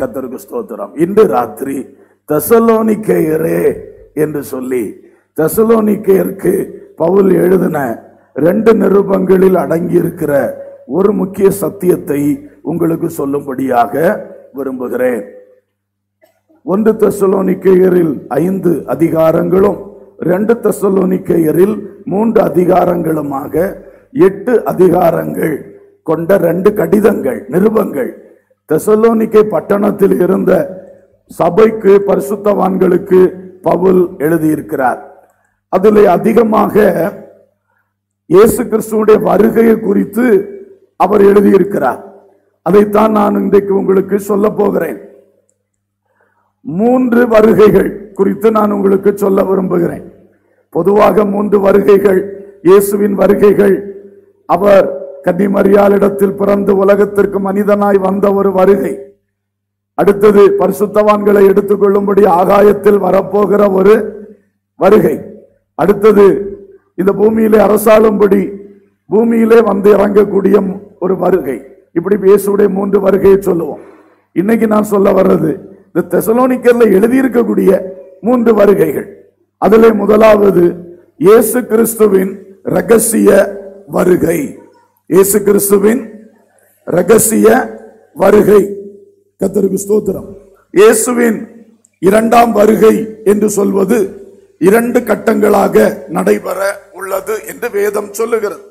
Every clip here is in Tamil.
கத்தருக்கு ஸ்தோத்திரம். இன்று ராத்திரி தசலோனிக்கேயரே என்று சொல்லி தசலோனிக்கேயருக்கு பவுல் எழுதின ரெண்டு நிருபங்களில் அடங்கியிருக்கிற ஒரு முக்கிய சத்தியத்தை உங்களுக்கு சொல்லும்படியாக விரும்புகிறேன். ஒன்று தெசலோனிக்கேயரில் ஐந்து அதிகாரங்களும் ரெண்டு தெசலோனிக்கேயரில் மூன்று அதிகாரங்களுமாக எட்டு அதிகாரங்கள் கொண்ட ரெண்டு கடிதங்கள் நிருபங்கள். தெசலோனிக்கை பட்டணத்தில் இருந்த சபைக்கு பரிசுத்தவான்களுக்கு பவுல் எழுதியிருக்கிறார். அதில் அதிகமாக இயேசு கிறிஸ்துவனுடைய வருகையை குறித்து அவர் எழுதியிருக்கிறார். அதைத்தான் நான் இன்றைக்கு உங்களுக்கு சொல்ல போகிறேன். மூன்று வருகைகள் குறித்து நான் உங்களுக்கு சொல்ல விரும்புகிறேன். பொதுவாக மூன்று வருகைகள் இயேசுவின் வருகைகள் அவர் கன்னிமரியாளிடத்தில் பிறந்து உலகத்திற்கு மனிதனாய் வந்த ஒரு வருகை. அடுத்தது பரிசுத்தவான்களை எடுத்துக்கொள்ளும்படி ஆகாயத்தில் வரப்போகிற ஒரு வருகை. அடுத்தது இந்த பூமியிலே அரசாளும்படி பூமியிலே வந்து இறங்கக்கூடிய ஒரு வருகை. இப்படி இயேசுடைய மூன்று வருகையை சொல்லுவோம். இன்னைக்கு நான் சொல்ல வர்றது இந்த தெசலோனிக்கர்ல எழுதியிருக்கக்கூடிய மூன்று வருகைகள். அதிலே முதலாவது இயேசு கிறிஸ்துவின் ரகசிய வருகை. இயேசு கிறிஸ்துவின் ரகசிய வருகை. கத்தருக்கு ஸ்தோத்திரம். இயேசுவின் இரண்டாம் வருகை என்று சொல்வது இரண்டு கட்டங்களாக நடைபெற உள்ளது என்று வேதம் சொல்லுகிறது.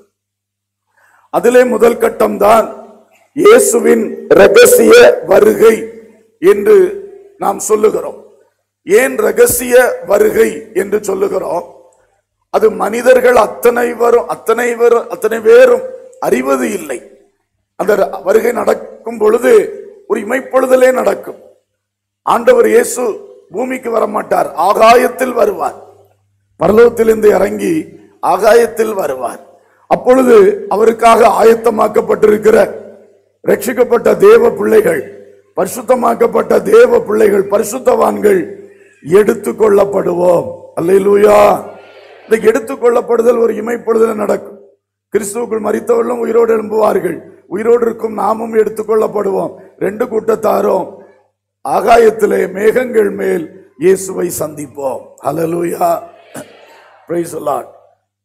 அதிலே முதல் கட்டம் தான் இயேசுவின் ரகசிய வருகை என்று நாம் சொல்லுகிறோம். ஏன் ரகசிய வருகை என்று சொல்லுகிறோம்? அது மனிதர்கள் அத்தனை வரும் அத்தனை வரும் அத்தனை பேரும் அறிவது இல்லை. அந்த வருகை நடக்கும் பொழுது ஒரு இமைப்பொழுதலே நடக்கும். ஆண்டவர் இயேசு பூமிக்கு வர மாட்டார் ஆகாயத்தில் வருவார். பரலோகத்திலிருந்து இறங்கி ஆகாயத்தில் வருவார். அப்பொழுது அவருக்காக ஆயத்தமாக்கப்பட்டிருக்கிற ரட்சிக்கப்பட்ட தேவ பிள்ளைகள் பரிசுத்தமாக்கப்பட்ட தேவ பிள்ளைகள் பரிசுத்தவான்கள் எடுத்துக் கொள்ளப்படுவோம் இந்த எடுத்துக் கொள்ளப்படுதல் ஒரு இமைப்படுதல் நடக்கும். கிறிஸ்துவுக்குள் மறித்தவர்களும் உயிரோடு எழும்புவார்கள். உயிரோடு இருக்கும் நாமும் எடுத்துக்கொள்ளப்படுவோம் ரெண்டு கூட்டத்தாரும் ஆகாயத்திலே மேகங்கள் மேல் இயேசுவை சந்திப்போம். ஹலலூயா பிரைஸ் the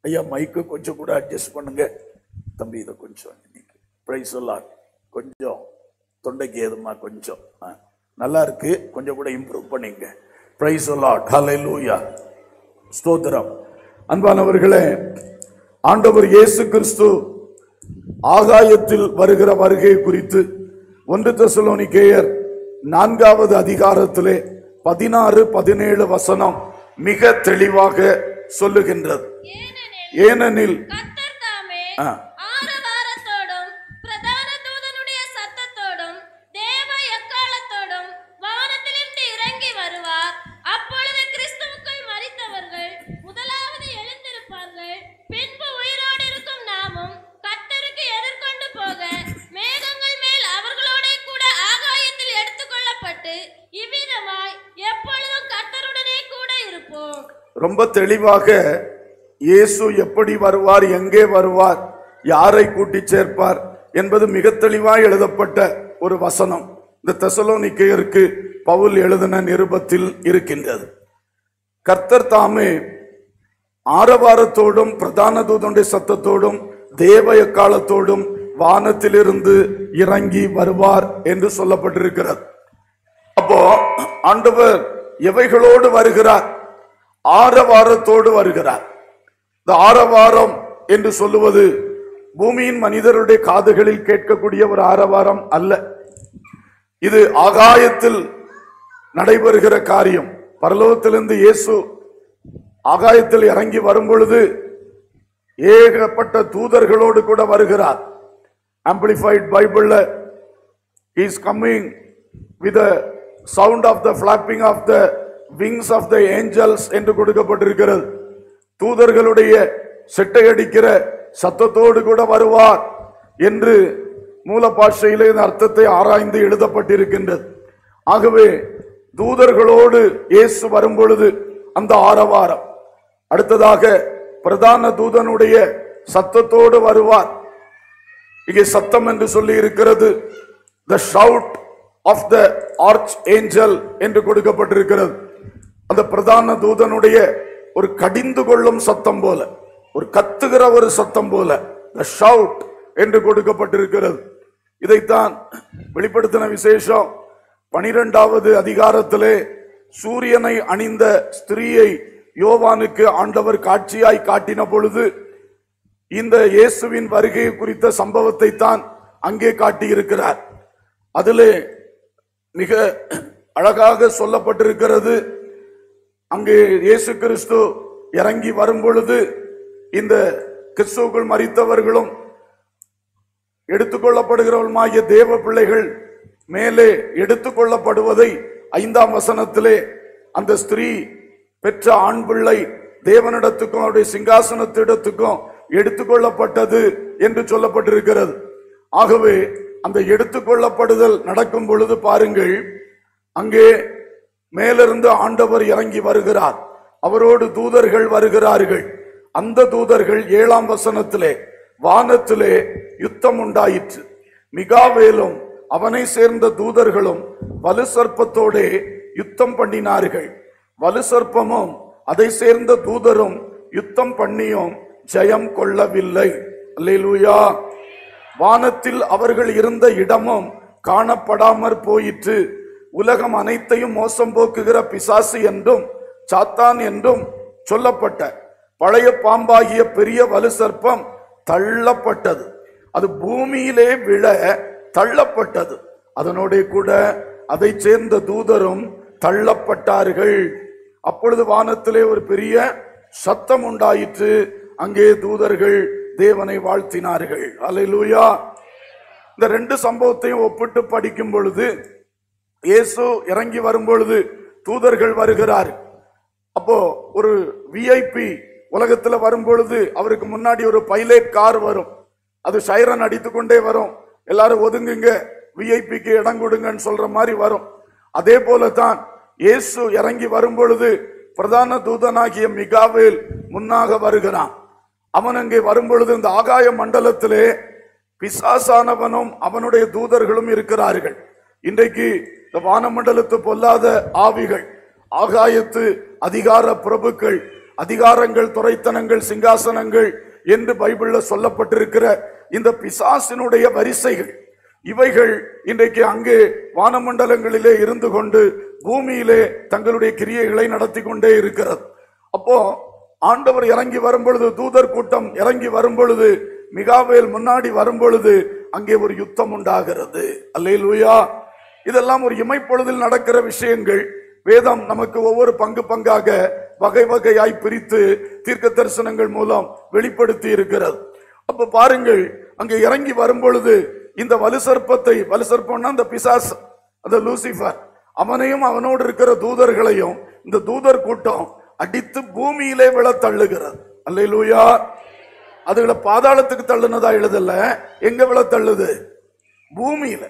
ஐயா மைக்கு கொஞ்சம் கூட அட்ஜஸ்ட் பண்ணுங்க. தம்பி இதை கொஞ்சம் இன்னைக்கு praise கொஞ்சம் தொண்டைக்கு ஏதுமா கொஞ்சம்? ஆ, நல்லா இருக்கு. கொஞ்சம் கூட இம்ப்ரூவ் பண்ணிங்க. பிரைஸ் the ஹலலூயா ஸ்தோத்திரம். அன்பானவர்களே ஆண்டவர் இயேசு கிறிஸ்து ஆகாயத்தில் வருகிற வருகை குறித்து ஒன்று தெசலோனிக்கேயர் நான்காவது அதிகாரத்திலே பதினாறு பதினேழு வசனம் மிக தெளிவாக சொல்லுகின்றது ஏனெனில் ஆ. ரொம்ப தெளிவாக இயேசு எப்படி வருவார் எங்கே வருவார் யாரை கூட்டி சேர்ப்பார் என்பது மிக தெளிவாக எழுதப்பட்ட ஒரு வசனம். இந்த தெசலோனிக்கையருக்கு பவுல் எழுதின நிருபத்தில் இருக்கின்றது. கர்த்தர் தாமே ஆரவாரத்தோடும் பிரதான தூதனுடைய சத்தத்தோடும் தேவ எக்காலத்தோடும் வானத்திலிருந்து இறங்கி வருவார் என்று சொல்லப்பட்டிருக்கிறது. அப்போ ஆண்டவர் எவைகளோடு வருகிறார்? ஆரவாரத்தோடு வருகிறார். இந்த ஆரவாரம் என்று சொல்லுவது பூமியின் மனிதருடைய காதுகளில் கேட்கக்கூடிய ஒரு ஆரவாரம் அல்ல. இது ஆகாயத்தில் நடைபெறுகிற காரியம். பரலோகத்திலிருந்து இயேசு ஆகாயத்தில் இறங்கி வரும் பொழுது ஏகப்பட்ட தூதர்களோடு கூட வருகிறார். ஆம்பிளிஃபைட் பைபிளில் is coming with sound of the flapping of the wings of the angels என்று கொடுக்கப்பட்டிருக்கிறது. தூதர்களுடைய செட்டையடிக்கிற சத்தத்தோடு கூட வருவார் என்று மூல பாஷையிலே இந்த அர்த்தத்தை ஆராய்ந்து எழுதப்பட்டிருக்கின்றது. ஆகவே தூதர்களோடு இயேசு வரும் பொழுது அந்த ஆரவாரம். அடுத்ததாக பிரதான தூதனுடைய சத்தத்தோடு வருவார். இங்கே சத்தம் என்று சொல்லி இருக்கிறது the shout of the archangel என்று கொடுக்கப்பட்டிருக்கிறது. அந்த பிரதான தூதனுடைய ஒரு கடிந்து கொள்ளும் சத்தம் போல ஒரு கத்துகிற ஒரு சத்தம் போல ஷவுட் என்று கொடுக்கப்பட்டிருக்கிறது. இதைத்தான் வெளிப்படுத்தின விசேஷம். பனிரெண்டாவது அதிகாரத்திலே சூரியனை அணிந்த ஸ்திரீயை யோவானுக்கு ஆண்டவர் காட்சியாய் காட்டின பொழுது இந்த இயேசுவின் வருகை குறித்த சம்பவத்தை தான் அங்கே காட்டியிருக்கிறார். அதிலே மிக அழகாக சொல்லப்பட்டிருக்கிறது அங்கே இயேசு கிறிஸ்து இறங்கி வரும் பொழுது இந்த கிறிஸ்துவுக்குள் மறித்தவர்களும் எடுத்துக்கொள்ளப்படுகிறவர்களுமாகிய தேவ பிள்ளைகள் மேலே எடுத்துக்கொள்ளப்படுவதை ஐந்தாம் வசனத்திலே அந்த ஸ்திரீ பெற்ற ஆண் பிள்ளை தேவனிடத்துக்கும் அவருடைய சிங்காசனத்திடத்துக்கும் எடுத்துக்கொள்ளப்பட்டது என்று சொல்லப்பட்டிருக்கிறது. ஆகவே அந்த எடுத்துக்கொள்ளப்படுதல் நடக்கும் பொழுது பாருங்கள் அங்கே மேலிருந்து ஆண்டவர் இறங்கி வருகிறார். அவரோடு தூதர்கள் வருகிறார்கள். அந்த தூதர்கள் ஏழாம் வசனத்திலே வானத்திலே யுத்தம் உண்டாயிற்று. மிகாவேலும் அவனை சேர்ந்த தூதர்களும் வலு சர்ப்பத்தோடே யுத்தம் பண்ணினார்கள். வலு சர்ப்பமும் அதை சேர்ந்த தூதரும் யுத்தம் பண்ணியும் ஜெயம் கொள்ளவில்லை. அல்லேலூயா. வானத்தில் அவர்கள் இருந்த இடமும் காணப்படாமற் போயிற்று. உலகம் அனைத்தையும் மோசம் போக்குகிற பிசாசு என்றும் சாத்தான் என்றும் சொல்லப்பட்ட பழைய பாம்பாகிய பெரிய வலு சர்ப்பம் தள்ளப்பட்டது. அது பூமியிலே விழ தள்ளப்பட்டது. அதனோட கூட அதை சேர்ந்த தூதரும் தள்ளப்பட்டார்கள். அப்பொழுது வானத்திலே ஒரு பெரிய சத்தம் உண்டாயிற்று. அங்கே தூதர்கள் தேவனை வாழ்த்தினார்கள். அல்லேலூயா இந்த ரெண்டு சம்பவத்தையும் ஒப்பிட்டு படிக்கும் பொழுது இயேசு இறங்கி வரும்பொழுது தூதர்கள் வருகிறார். அப்போ ஒரு விஐபி உலகத்துல வரும்பொழுது அவருக்கு முன்னாடி ஒரு பைலட் கார் வரும். அது சைரன் அடித்து கொண்டே வரும். எல்லாரும் ஒதுங்குங்க. விஐபிக்கு இடம் கொடுங்கன்னு சொல்ற மாதிரி வரும். அதே போல தான் இயேசு இறங்கி வரும்பொழுது பிரதான தூதனாகிய மிகாவேல் முன்னாக வருகிறான். அவன் அங்கே வரும்பொழுது இந்த ஆகாய மண்டலத்திலே பிசாசானவனும் அவனுடைய தூதர்களும் இருக்கிறார்கள். இன்றைக்கு இந்த வானமண்டலத்து பொல்லாத ஆவிகள் ஆகாயத்து அதிகார பிரபுக்கள் அதிகாரங்கள் துறைத்தனங்கள் சிங்காசனங்கள் என்று பைபிள்ல சொல்லப்பட்டிருக்கிற இந்த பிசாசினுடைய வரிசைகள். இவைகள் இன்றைக்கு அங்கே வானமண்டலங்களிலே இருந்து கொண்டு பூமியிலே தங்களுடைய கிரியைகளை நடத்தி கொண்டே இருக்கிறது. அப்போ ஆண்டவர் இறங்கி வரும்பொழுது தூதர் கூட்டம் இறங்கி வரும் பொழுது மிகாவேல் முன்னாடி வரும்பொழுது அங்கே ஒரு யுத்தம் உண்டாகிறது. அல்லேலூயா! இதெல்லாம் ஒரு இமைப்பொழுதில் நடக்கிற விஷயங்கள். வேதம் நமக்கு ஒவ்வொரு பங்கு பங்காக வகை வகையாய் பிரித்து தீர்க்க தரிசனங்கள் மூலம் வெளிப்படுத்தி இருக்கிறது. அப்ப பாருங்கள் அங்கே இறங்கி வரும் பொழுது இந்த வலுசற்பத்தை வலுசற்பம்னா அந்த பிசாஸ் அந்த லூசிஃபர் அவனையும் அவனோடு இருக்கிற தூதர்களையும் இந்த தூதர் கூட்டம் அடித்து பூமியிலே விழ தள்ளுகிறது. அல்லையிலூயா அதுகளை பாதாளத்துக்கு தள்ளுனதா எழுதல. எங்க விழ தள்ளுது? பூமியில.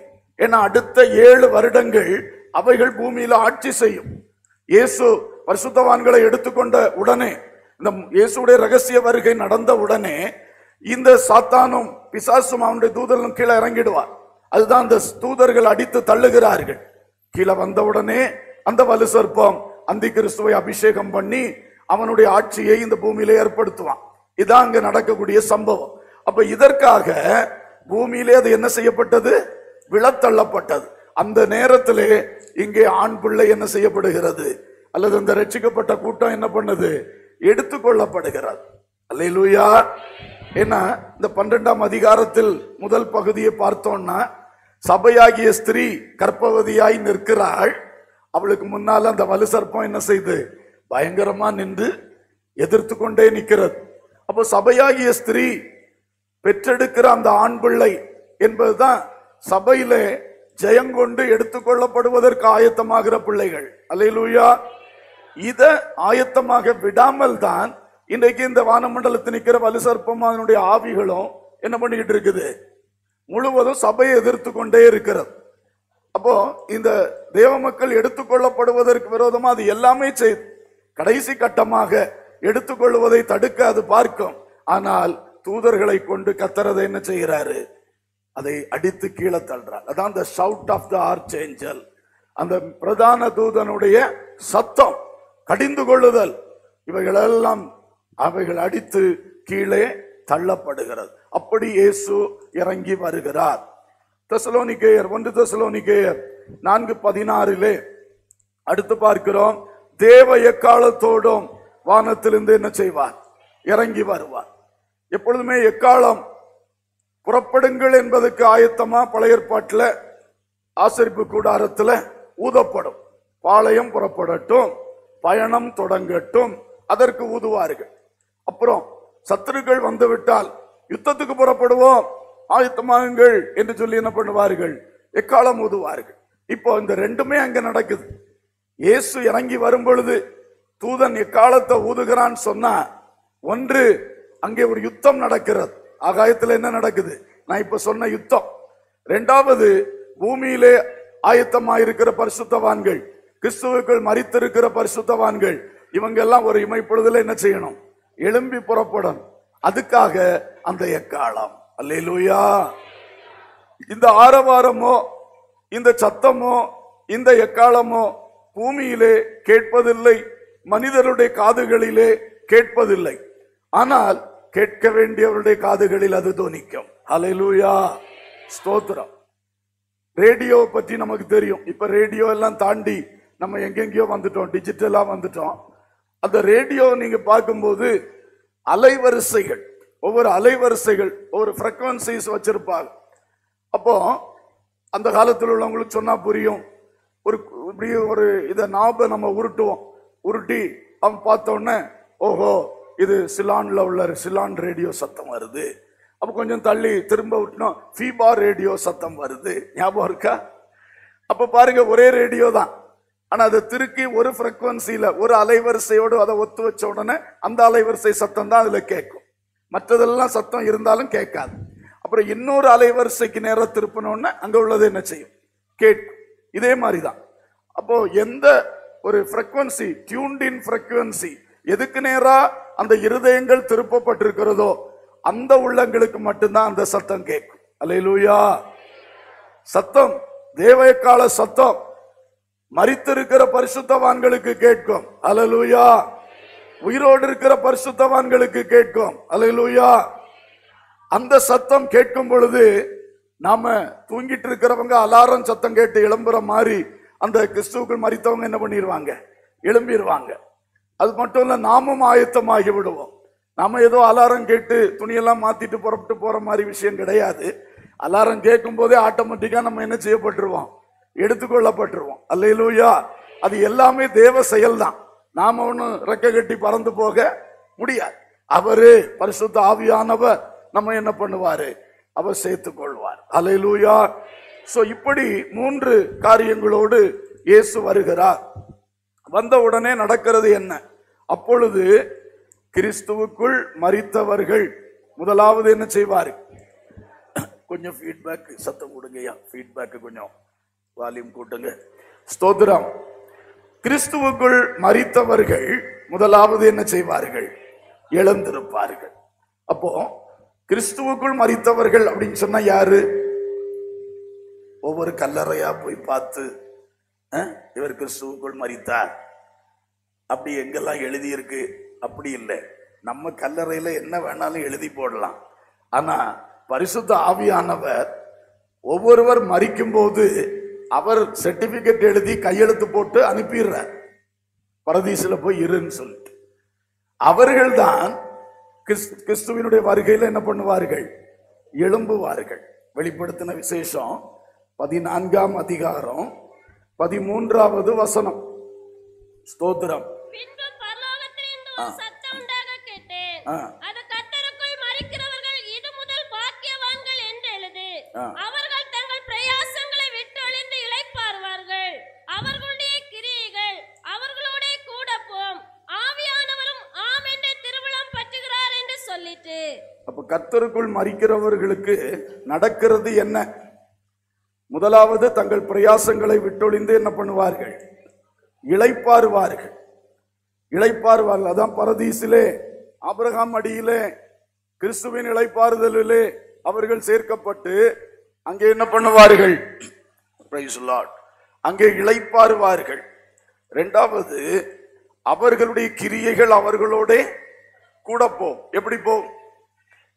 ஏன்னா அடுத்த ஏழு வருடங்கள் அவைகள் பூமியில ஆட்சி செய்யும். இயேசு பரிசுத்தவான்களை எடுத்துக்கொண்ட உடனே இந்த இயேசுடைய ரகசிய வருகை நடந்த உடனே இந்த சாத்தானும் பிசாசும் அவனுடைய தூதர்களும் கீழே இறங்கிடுவார். அதுதான் அந்த தூதர்கள் அடித்து தள்ளுகிறார்கள். கீழே வந்தவுடனே அந்த வலு சர்ப்பம் அந்தி கிறிஸ்துவை அபிஷேகம் பண்ணி அவனுடைய ஆட்சியை இந்த பூமியில ஏற்படுத்துவான். இதான் அங்க நடக்கக்கூடிய சம்பவம். அப்ப இதற்காக பூமியிலே அது என்ன செய்யப்பட்டது? விழத்தள்ளப்பட்டது. அந்த நேரத்திலே இங்கே ஆண் பிள்ளை என்ன செய்யப்படுகிறது? அல்லது அந்த ரட்சிக்கப்பட்ட கூட்டம் என்ன பண்ணுது? எடுத்துக்கொள்ளப்படுகிறது அல்லேலூயா. ஏன்னா இந்த பன்னிரெண்டாம் அதிகாரத்தில் முதல் பகுதியை பார்த்தோம்னா சபையாகிய ஸ்திரீ கற்பவதியாய் நிற்கிறாள். அவளுக்கு முன்னால அந்த வலு சர்ப்பம் என்ன செய்து? பயங்கரமா நின்று எதிர்த்து கொண்டே நிற்கிறது. அப்போ சபையாகிய ஸ்திரீ பெற்றெடுக்கிற அந்த ஆண் பிள்ளை என்பதுதான் சபையிலே ஜெயங்கொண்டு எடுத்துக்கொள்ளப்படுவதற்கு ஆயத்தமாகிற பிள்ளைகள். அலையிலூயா இத ஆயத்தமாக விடாமல் தான் இன்றைக்கு இந்த வானமண்டலத்தில் நிற்கிற வலுசற்பம் அதனுடைய ஆவிகளும் என்ன பண்ணிக்கிட்டு இருக்குது? முழுவதும் சபையை எதிர்த்து கொண்டே இருக்கிறது. அப்போ இந்த தேவ மக்கள் எடுத்துக்கொள்ளப்படுவதற்கு விரோதமாக அது எல்லாமே செய்து கடைசி கட்டமாக எடுத்துக்கொள்வதை தடுக்க அது பார்க்கும். ஆனால் தூதர்களை கொண்டு கத்துறதை என்ன செய்கிறாரு? அதை அடித்து கீழே தள்ளுறார். அதான் அந்த shout ஆஃப் த ஆர்ச்சேஞ்சல் அந்த பிரதான தூதனுடைய சத்தம் கடிந்து கொள்ளுதல் இவைகளெல்லாம் அவைகள் அடித்து கீழே தள்ளப்படுகிறது. அப்படி இயேசு இறங்கி வருகிறார். தெசலோனிக்கேயர் ஒன்று தெசலோனிக்கேயர் நான்கு பதினாறிலே அடுத்து பார்க்கிறோம். தேவ எக்காலத்தோடும் வானத்திலிருந்து என்ன செய்வார்? இறங்கி வருவார். எப்பொழுதுமே எக்காலம் புறப்படுங்கள் என்பதற்கு ஆயத்தமா பழைய ஏற்பாட்டில் ஆசரிப்பு கூடாரத்தில் ஊதப்படும். பாளையம் புறப்படட்டும் பயணம் தொடங்கட்டும் அதற்கு ஊதுவார்கள். அப்புறம் சத்துருக்கள் வந்துவிட்டால் யுத்தத்துக்கு புறப்படுவோம் ஆயத்தமாகுங்கள் என்று சொல்லி என்ன பண்ணுவார்கள்? எக்காலம் ஊதுவார்கள். இப்போ இந்த ரெண்டுமே அங்க நடக்குது. இயேசு இறங்கி வரும் பொழுது தூதன் எக்காலத்தை ஊதுகிறான்னு சொன்னா ஒன்று அங்கே ஒரு யுத்தம் நடக்கிறது. ஆகாயத்தில் என்ன நடக்குது? நான் இப்ப சொன்ன யுத்தம். ரெண்டாவது பூமியிலே ஆயத்தமாயிருக்கிற பரிசுத்தவான்கள் கிறிஸ்துவுக்குள் மறித்திருக்கிற பரிசுத்தவான்கள் இவங்க எல்லாம் ஒரு இமைப்பொழுதுல என்ன செய்யணும்? எழும்பி புறப்படணும். அதுக்காக அந்த எக்காலம். அல்லேலூயா. இந்த ஆரவாரமோ இந்த சத்தமோ இந்த எக்காலமோ பூமியிலே கேட்பதில்லை மனிதருடைய காதுகளிலே கேட்பதில்லை. ஆனால் கேட்க வேண்டியவருடைய காதுகளில் அது துணிக்கும் ஹalleluya ஸ்தோத்திரம். ரேடியோ பற்றி நமக்கு தெரியும். இப்ப ரேடியோ எல்லாம் தாண்டி நம்ம எங்கெங்கேயோ வந்துட்டோம். டிஜிட்டலா வந்துட்டோம். அந்த ரேடியோ நீங்க பார்க்கும்போது அலைவரிசைகள். ஒவ்வொரு அலைவரிசைகள் ஒவ்வொரு ஃப்ரெக்வன்சிஸ் வச்சிருப்பாங்க. அப்போ அந்த காலத்தில் உள்ளவங்களுக்கு சொன்னா புரியும். ஒரு இப்படி ஒரு இதை நாப நம்ம உருட்டுவோம். உருட்டி அவன் பார்த்தோன்னே ஓஹோ இது சிலான்ல உள்ள சிலான் ரேடியோ சத்தம் வருது. அப்போ கொஞ்சம் தள்ளி திரும்ப விட்டோம் ஃபீபா ரேடியோ சத்தம் வருது. ஞாபகம் இருக்கா? அப்போ பாருங்க ஒரே ரேடியோ தான். ஆனால் அதை திருக்கி ஒரு ஃப்ரெக்குவன்சியில் ஒரு அலைவரிசையோடு அதை ஒத்து வச்ச உடனே அந்த அலைவரிசை சத்தம் தான் அதில் கேட்கும். மற்றதெல்லாம் சத்தம் இருந்தாலும் கேட்காது. அப்புறம் இன்னொரு அலைவரிசைக்கு நேரம் திருப்பினோடனே அங்கே உள்ளது என்ன செய்யும்? கேட்கும். இதே மாதிரி தான் அப்போது எந்த ஒரு ஃப்ரெக்குவன்சி டியூன்டின் ஃப்ரெக்குவன்சி எதுக்கு நேராக அந்த இருதயங்கள் திருப்பப்பட்டிருக்கிறதோ அந்த உள்ளங்களுக்கு மட்டும்தான் அந்த சத்தம் கேட்கும். அல்லேலூயா. சத்தம் தேவயக்கால சத்தம் மறித்திருக்கிற பரிசுத்தவான்களுக்கு கேட்கும். அலலூயா உயிரோடு இருக்கிற பரிசுத்தவான்களுக்கு கேட்கும். அல்லேலூயா. அந்த சத்தம் கேட்கும் பொழுது நாம தூங்கிட்டு இருக்கிறவங்க அலாரம் சத்தம் கேட்டு எழும்புற மாதிரி அந்த கிறிஸ்துவுக்குள் மறித்தவங்க என்ன பண்ணிடுவாங்க எழும்பிடுவாங்க அது மட்டும் இல்லை நாமும் ஆயத்தமாகி விடுவோம். நாம் ஏதோ அலாரம் கேட்டு துணியெல்லாம் மாற்றிட்டு புறப்பட்டு போகிற மாதிரி விஷயம் கிடையாது. அலாரம் கேட்கும் போதே ஆட்டோமேட்டிக்காக நம்ம என்ன செய்யப்பட்டுருவோம்? எடுத்துக்கொள்ளப்பட்டுருவோம். அல்லையிலூயா அது எல்லாமே தேவ செயல்தான். நாம் ஒன்றும் ரெக்க கட்டி பறந்து போக முடியாது. அவர் பரிசுத்த ஆவியானவர் நம்ம என்ன பண்ணுவார்? அவர் சேர்த்து கொள்வார். அலையிலூயா ஸோ இப்படி மூன்று காரியங்களோடு இயேசு வருகிறார். வந்த உடனே நடக்கிறது என்ன? அப்பொழுது கிறிஸ்துவுக்குள் மறித்தவர்கள் முதலாவது என்ன செய்வார்? கொஞ்சம் ஃபீட்பேக் சத்தம் கொடுங்கய்யா. ஃபீட்பேக்கு கொஞ்சம் வால்யூம் கூட்டுங்க. ஸ்தோத்திரம். கிறிஸ்துவுக்குள் மறித்தவர்கள் முதலாவது என்ன செய்வார்கள்? எழுந்திருப்பார்கள். அப்போ கிறிஸ்துவுக்குள் மறித்தவர்கள் அப்படின்னு சொன்னா யாரு? ஒவ்வொரு கல்லறையா போய் பார்த்து இவர் கிறிஸ்துவுக்குள் மறித்தார் அப்படி எங்கெல்லாம் எழுதியிருக்கு? அப்படி இல்லை. நம்ம கல்லறையில் என்ன வேணாலும் எழுதி போடலாம். ஆனால் பரிசுத்த ஆவியானவர் ஒவ்வொருவர் மறிக்கும் போது அவர் சர்டிபிகேட் எழுதி கையெழுத்து போட்டு அனுப்பிடுறார். பரதீசில் போய் இருன்னு சொல்லிட்டு. அவர்கள்தான் கிறிஸ்- கிறிஸ்துவினுடைய வருகையில் என்ன பண்ணுவார்கள்? எழும்புவார்கள். வெளிப்படுத்தின விசேஷம் பதினான்காம் அதிகாரம் பதிமூன்றாவது வசனம். ஸ்தோத்திரம். பின்பு பரலோகத்திலிருந்து ஒரு சத்தம் உண்டாக கேட்டேன். அது கர்த்தருக்குள் மறிக்கிறவர்கள் இது முதல் பாக்கியவான்கள் என்று எழுது. அவர்கள் தங்கள் பிரயாசங்களை விட்டொழிந்து இளைப்பாறுவார்கள். அவர்களுடைய கிரியைகள் அவர்களோட கூட போம் ஆவியானவரும் ஆம் என்று திருவிழம் பற்றுகிறார் என்று சொல்லிட்டு. அப்ப கர்த்தருக்குள் மறிக்கிறவர்களுக்கு நடக்கிறது என்ன? முதலாவது தங்கள் பிரயாசங்களை விட்டொழிந்து என்ன பண்ணுவார்கள்? இளைப்பாறுவார்கள். இளைப்பாறுவார்கள். அதான் பரதீசிலே ஆபிரகாம் அடியிலே கிறிஸ்துவின் இழைப்பாறுதலிலே அவர்கள் சேர்க்கப்பட்டு அங்கே என்ன பண்ணுவார்கள்? அங்கே இழைப்பாறுவார்கள் இரண்டாவது அவர்களுடைய கிரியைகள் அவர்களோட கூட போகும் எப்படி போ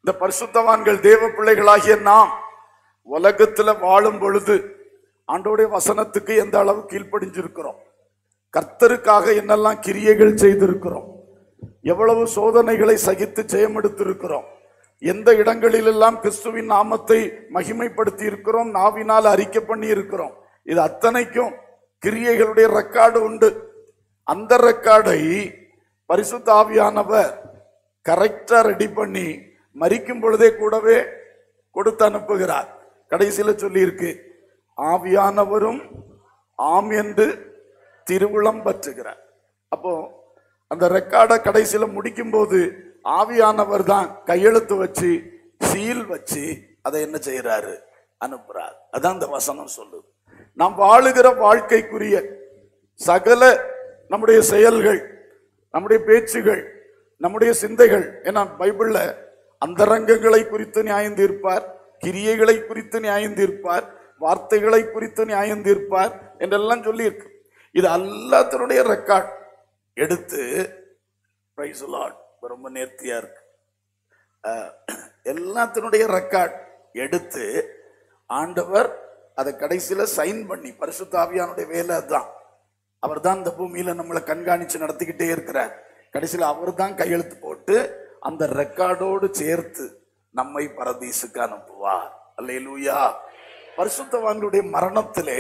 இந்த பரிசுத்தவான்கள் தேவ பிள்ளைகளாகிய நாம் உலகத்துல வாழும் பொழுது ஆண்டோடைய வசனத்துக்கு எந்த அளவு கீழ்ப்படிஞ்சிருக்கிறோம்? கர்த்தருக்காக என்னெல்லாம் கிரியைகள் செய்திருக்கிறோம்? எவ்வளவு சோதனைகளை சகித்து ஜெயமெடுத்திருக்கிறோம்? எந்த இடங்களிலெல்லாம் கிறிஸ்துவின் நாமத்தை மகிமைப்படுத்தி இருக்கிறோம் நாவினால் அறிக்கை பண்ணி இருக்கிறோம் இது அத்தனைக்கும் கிரியைகளுடைய ரெக்கார்டு உண்டு. அந்த ரெக்கார்டை பரிசுத்த ஆவியானவர் கரெக்டாக ரெடி பண்ணி மறிக்கும் பொழுதே கூடவே கொடுத்து அனுப்புகிறார். கடைசியில் சொல்லியிருக்கு ஆவியானவரும் ஆம் என்று திருவுளம் பற்றுகிறார். அப்போ அந்த ரெக்கார்டை கடைசியில் முடிக்கும் போது ஆவியானவர் தான் கையெழுத்து வச்சு சீல் வச்சு அதை என்ன செய்கிறாரு அனுப்புறார். அதான் அந்த வசனம் சொல்லுது. நாம் வாழுகிற வாழ்க்கைக்குரிய சகல நம்முடைய செயல்கள் நம்முடைய பேச்சுகள் நம்முடைய சிந்தைகள் ஏன்னா பைபிளில் அந்தரங்கங்களை குறித்து நியாயம் தீர்ப்பார் கிரியைகளை குறித்து நியாயம் தீர்ப்பார் வார்த்தைகளை குறித்து நியாயம் தீர்ப்பார் என்றெல்லாம் சொல்லியிருக்கு. இது எல்லாத்தினுடைய ரெக்கார்ட் எடுத்து ப்ரைஸ் லாட் ரொம்ப நேர்த்தியாக இருக்கு. எல்லாத்தினுடைய ரெக்கார்ட் எடுத்து ஆண்டவர் அதை கடைசியில் சைன் பண்ணி பரிசுத்தாவியானுடைய வேலை அதுதான். அவர் தான் இந்த பூமியில் நம்மளை கண்காணித்து நடத்திக்கிட்டே இருக்கிறார். கடைசியில் அவர் தான் கையெழுத்து போட்டு அந்த ரெக்கார்டோடு சேர்த்து நம்மை பரதீசுக்கு அனுப்புவார். அல்லேலூயா. பரிசுத்தவான்களுடைய மரணத்திலே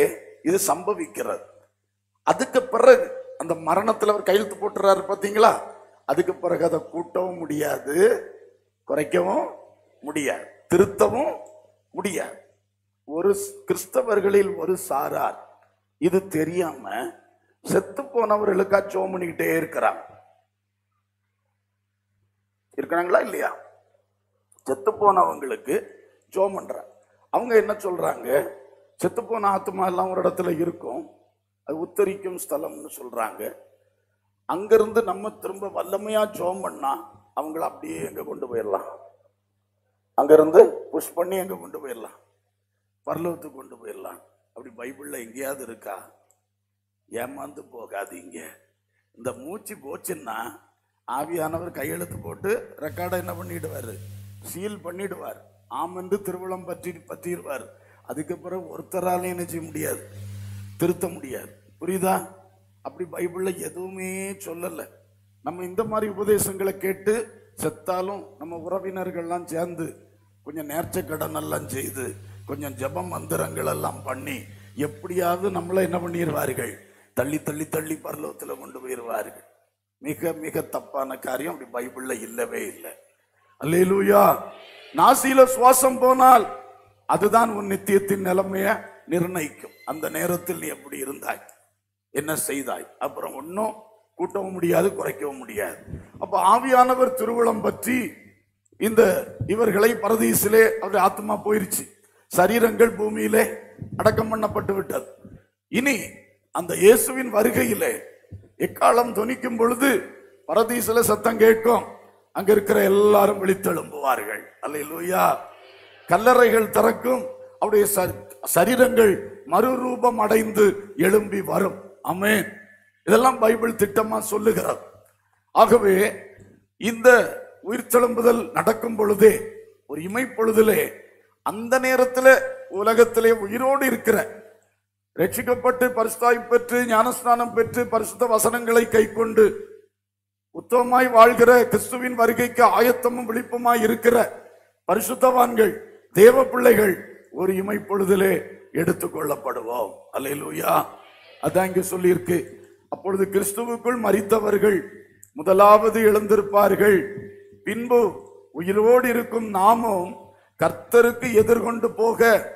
இது சம்பவிக்கிறது. அதுக்கு பிறகு அந்த மரணத்தில் அவர் கையெழுத்து போட்டுறாரு பார்த்தீங்களா அதுக்கு பிறகு அதை கூட்டவும் முடியாது குறைக்கவும் முடியாது திருத்தவும் முடியாது. ஒரு ஸ்- கிறிஸ்தவர்களில் ஒரு சாரார் இது தெரியாம செத்து போனவர்களுக்கா ஜோம் பண்ணிக்கிட்டே இருக்கிறாங்க இருக்கிறாங்களா இல்லையா? செத்து போனவங்களுக்கு ஜோம் பண்றாங்க அவங்க என்ன சொல்றாங்க? செத்து போன ஆத்மா எல்லாம் ஒரு இடத்துல இருக்கும். அது உத்தரிக்கும் ஸ்தலம்னு சொல்கிறாங்க அங்கேருந்து நம்ம திரும்ப வல்லமையாக ஜோம் பண்ணால் அவங்கள அப்படியே எங்கே கொண்டு போயிடலாம். அங்கேருந்து புஷ் பண்ணி எங்கே கொண்டு போயிடலாம். பரலோகத்துக்கு கொண்டு போயிடலாம். அப்படி பைபிளில் எங்கேயாவது இருக்கா? ஏமாந்து போகாதீங்க. இந்த மூச்சு போச்சுன்னா ஆவியானவர் கையெழுத்து போட்டு ரெக்கார்டை என்ன பண்ணிடுவார்? சீல் பண்ணிடுவார். ஆமென்று திருவிழம் பற்றி பற்றிடுவார் அதுக்கு பிறகு என்ன செய்ய முடியாது. திருத்த முடியாது. புரியுதா? அப்படி பைபிளில் எதுவுமே சொல்லலை. நம்ம இந்த மாதிரி உபதேசங்களை கேட்டு செத்தாலும் நம்ம உறவினர்கள்லாம் சேர்ந்து கொஞ்சம் நேர்ச்ச கடன் எல்லாம் செய்து கொஞ்சம் ஜெப மந்திரங்கள் எல்லாம் பண்ணி எப்படியாவது நம்மளை என்ன பண்ணிடுவார்கள் தள்ளி தள்ளி தள்ளி பரலோகத்தில் கொண்டு போயிடுவார்கள் மிக மிக தப்பான காரியம். அப்படி பைபிளில் இல்லவே இல்லை. அல்லேலூயா! நாசியில சுவாசம் போனால் அதுதான் உன் நித்தியத்தின் நிலைமையை. நிர்ணயிக்கும். அந்த நேரத்தில் நீ எப்படி இருந்தாய். என்ன செய்தாய்? அப்புறம் ஒன்றும் கூட்டவும் முடியாது குறைக்கவும் முடியாது. அப்ப ஆவியானவர் திருவிழம் பற்றி இந்த இவர்களை பரதீசிலே அவர் ஆத்மா போயிருச்சு. சரீரங்கள் பூமியிலே அடக்கம் பண்ணப்பட்டு விட்டது. இனி அந்த இயேசுவின் வருகையிலே எக்காலம் துணிக்கும் பொழுது பரதீசில சத்தம் கேட்கும். அங்க இருக்கிற எல்லாரும் விழித்தெழும்புவார்கள். அல்ல லூயா கல்லறைகள் திறக்கும். அவருடைய ச- சரீரங்கள் மறுரூபம் அடைந்து எழும்பி வரும். ஆமென். இதெல்லாம் பைபிள் திட்டமா சொல்லுகிறார். ஆகவே இந்த உயிர்த்தெழும்புதல் நடக்கும் பொழுதே ஒரு இமைப்பொழுதிலே அந்த நேரத்தில் உலகத்திலே உயிரோடு இருக்கிற ரட்சிக்கப்பட்டு பரிசுத்தாய் பெற்று ஞானஸ்நானம் பெற்று பரிசுத்த வசனங்களை கைக்கொண்டு உத்தமமாய் வாழ்கிற கிறிஸ்துவின் வருகைக்கு ஆயத்தமும் விழிப்புமாய் இருக்கிற பரிசுத்தவான்கள் தேவ பிள்ளைகள் ஒரு இமைப்பொழுதிலே எடுத்துக்கொள்ளப்படுவோம் அல்லேலூயா. அதான் இங்க சொல்லியிருக்கு. அப்பொழுது கிறிஸ்துவுக்குள் மறித்தவர்கள் முதலாவது எழுந்திருப்பார்கள். பின்பு உயிரோடு இருக்கும் நாமும் கர்த்தருக்கு எதிர்கொண்டு போக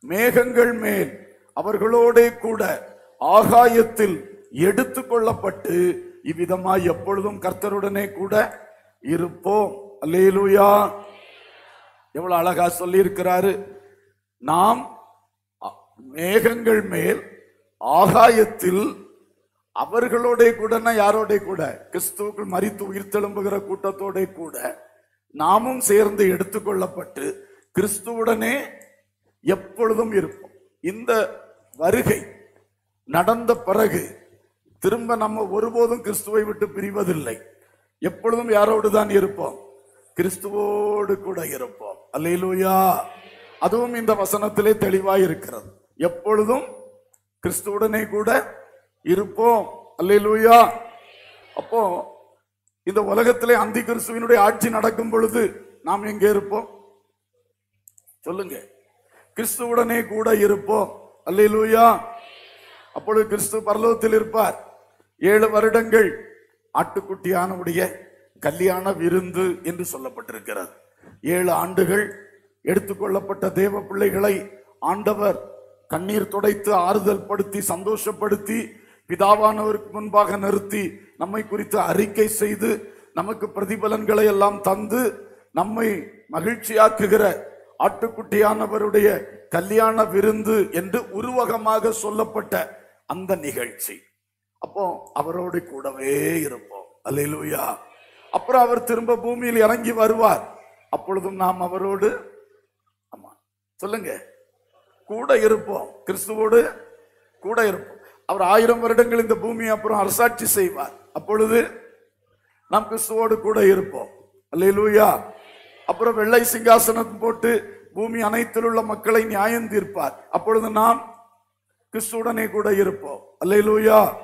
மேகங்கள் மேல் அவர்களோடே கூட ஆகாயத்தில் எடுத்து கொள்ளப்பட்டு இவ்விதமாய் எப்பொழுதும் கர்த்தருடனே கூட இருப்போம். அல்லேலூயா. எவ்வளவு அழகா சொல்லியிருக்கிறாரு. நாம் மேகங்கள் மேல் ஆகாயத்தில் அவர்களோட கூடனா யாரோட கூட? கிறிஸ்துவுக்குள் மறித்து உயிர்த்தெழும்புகிற கூட்டத்தோட கூட நாமும் சேர்ந்து எடுத்துக்கொள்ளப்பட்டு கிறிஸ்துவுடனே எப்பொழுதும் இருப்போம். இந்த வருகை நடந்த பிறகு திரும்ப நம்ம ஒருபோதும் கிறிஸ்துவை விட்டு பிரிவதில்லை. எப்பொழுதும் யாரோடு தான் இருப்போம்? கிறிஸ்துவோடு கூட இருப்போம். அல்லையிலூயா அதுவும் இந்த வசனத்திலே தெளிவாய் இருக்கிறது எப்பொழுதும் கிறிஸ்துவுடனே கூட இருப்போம். அல்லா அப்போ இந்த உலகத்திலே அந்தி கிறிஸ்துவினுடைய ஆட்சி நடக்கும் பொழுது நாம் எங்கே இருப்போம்? சொல்லுங்க. கிறிஸ்துவுடனே கூட இருப்போம். அல்லா அப்பொழுது கிறிஸ்து பரலோகத்தில் இருப்பார். ஏழு வருடங்கள் ஆட்டுக்குட்டியானவுடைய கல்யாண விருந்து என்று சொல்லப்பட்டிருக்கிறது. ஏழு ஆண்டுகள் எடுத்துக்கொள்ளப்பட்ட தேவ பிள்ளைகளை ஆண்டவர் கண்ணீர் துடைத்து ஆறுதல் படுத்தி சந்தோஷப்படுத்தி பிதாவானவருக்கு முன்பாக நிறுத்தி நம்மை குறித்து அறிக்கை செய்து நமக்கு பிரதிபலன்களை எல்லாம் தந்து நம்மை மகிழ்ச்சியாக்குகிற ஆட்டுக்குட்டியானவருடைய கல்யாண விருந்து என்று உருவகமாக சொல்லப்பட்ட அந்த நிகழ்ச்சி. அப்போ அவரோடு கூடவே இருப்போம். அல்லேலூயா. அப்புறம் அவர் திரும்ப பூமியில் இறங்கி வருவார். அப்பொழுதும் நாம் அவரோடு சொல்லுங்க. கூட இருப்போம். கிறிஸ்துவோடு கூட இருப்போம். அவர் ஆயிரம் வருடங்கள் இந்த பூமியை அப்புறம் அரசாட்சி செய்வார். அப்பொழுது நாம் கிறிஸ்துவோடு கூட இருப்போம். அல்லேலூயா. அப்புறம் வெள்ளை சிங்காசனம் போட்டு பூமி அனைத்தில் உள்ள மக்களை நியாயம் தீர்ப்பார். அப்பொழுது நாம் கிறிஸ்துடனே கூட இருப்போம். அல்லேலூயா.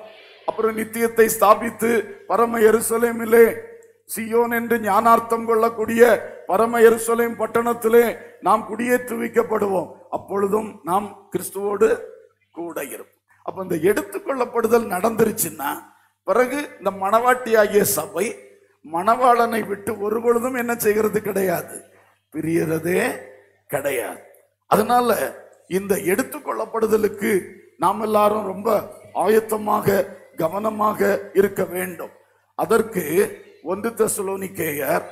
அப்புறம் நித்தியத்தை ஸ்தாபித்து பரம எருசலேமிலே சியோன் என்று ஞானார்த்தம் கொள்ளக்கூடிய பரம எருசலேம் பட்டணத்திலே நாம் குடியேற்றுவிக்கப்படுவோம் அப்பொழுதும் நாம் கிறிஸ்துவோடு கூட இருப்போம். அப்ப இந்த எடுத்துக்கொள்ளப்படுதல் நடந்துருச்சுன்னா பிறகு இந்த மணவாட்டி ஆகிய சபை மணவாளனை விட்டு ஒரு பொழுதும் என்ன செய்கிறது கிடையாது. பிரியறதே கிடையாது. அதனால இந்த எடுத்துக்கொள்ளப்படுதலுக்கு நாம் எல்லாரும் ரொம்ப ஆயத்தமாக கவனமாக இருக்க வேண்டும். அதற்கு ஒன்று தசுலோனிக்கேயர்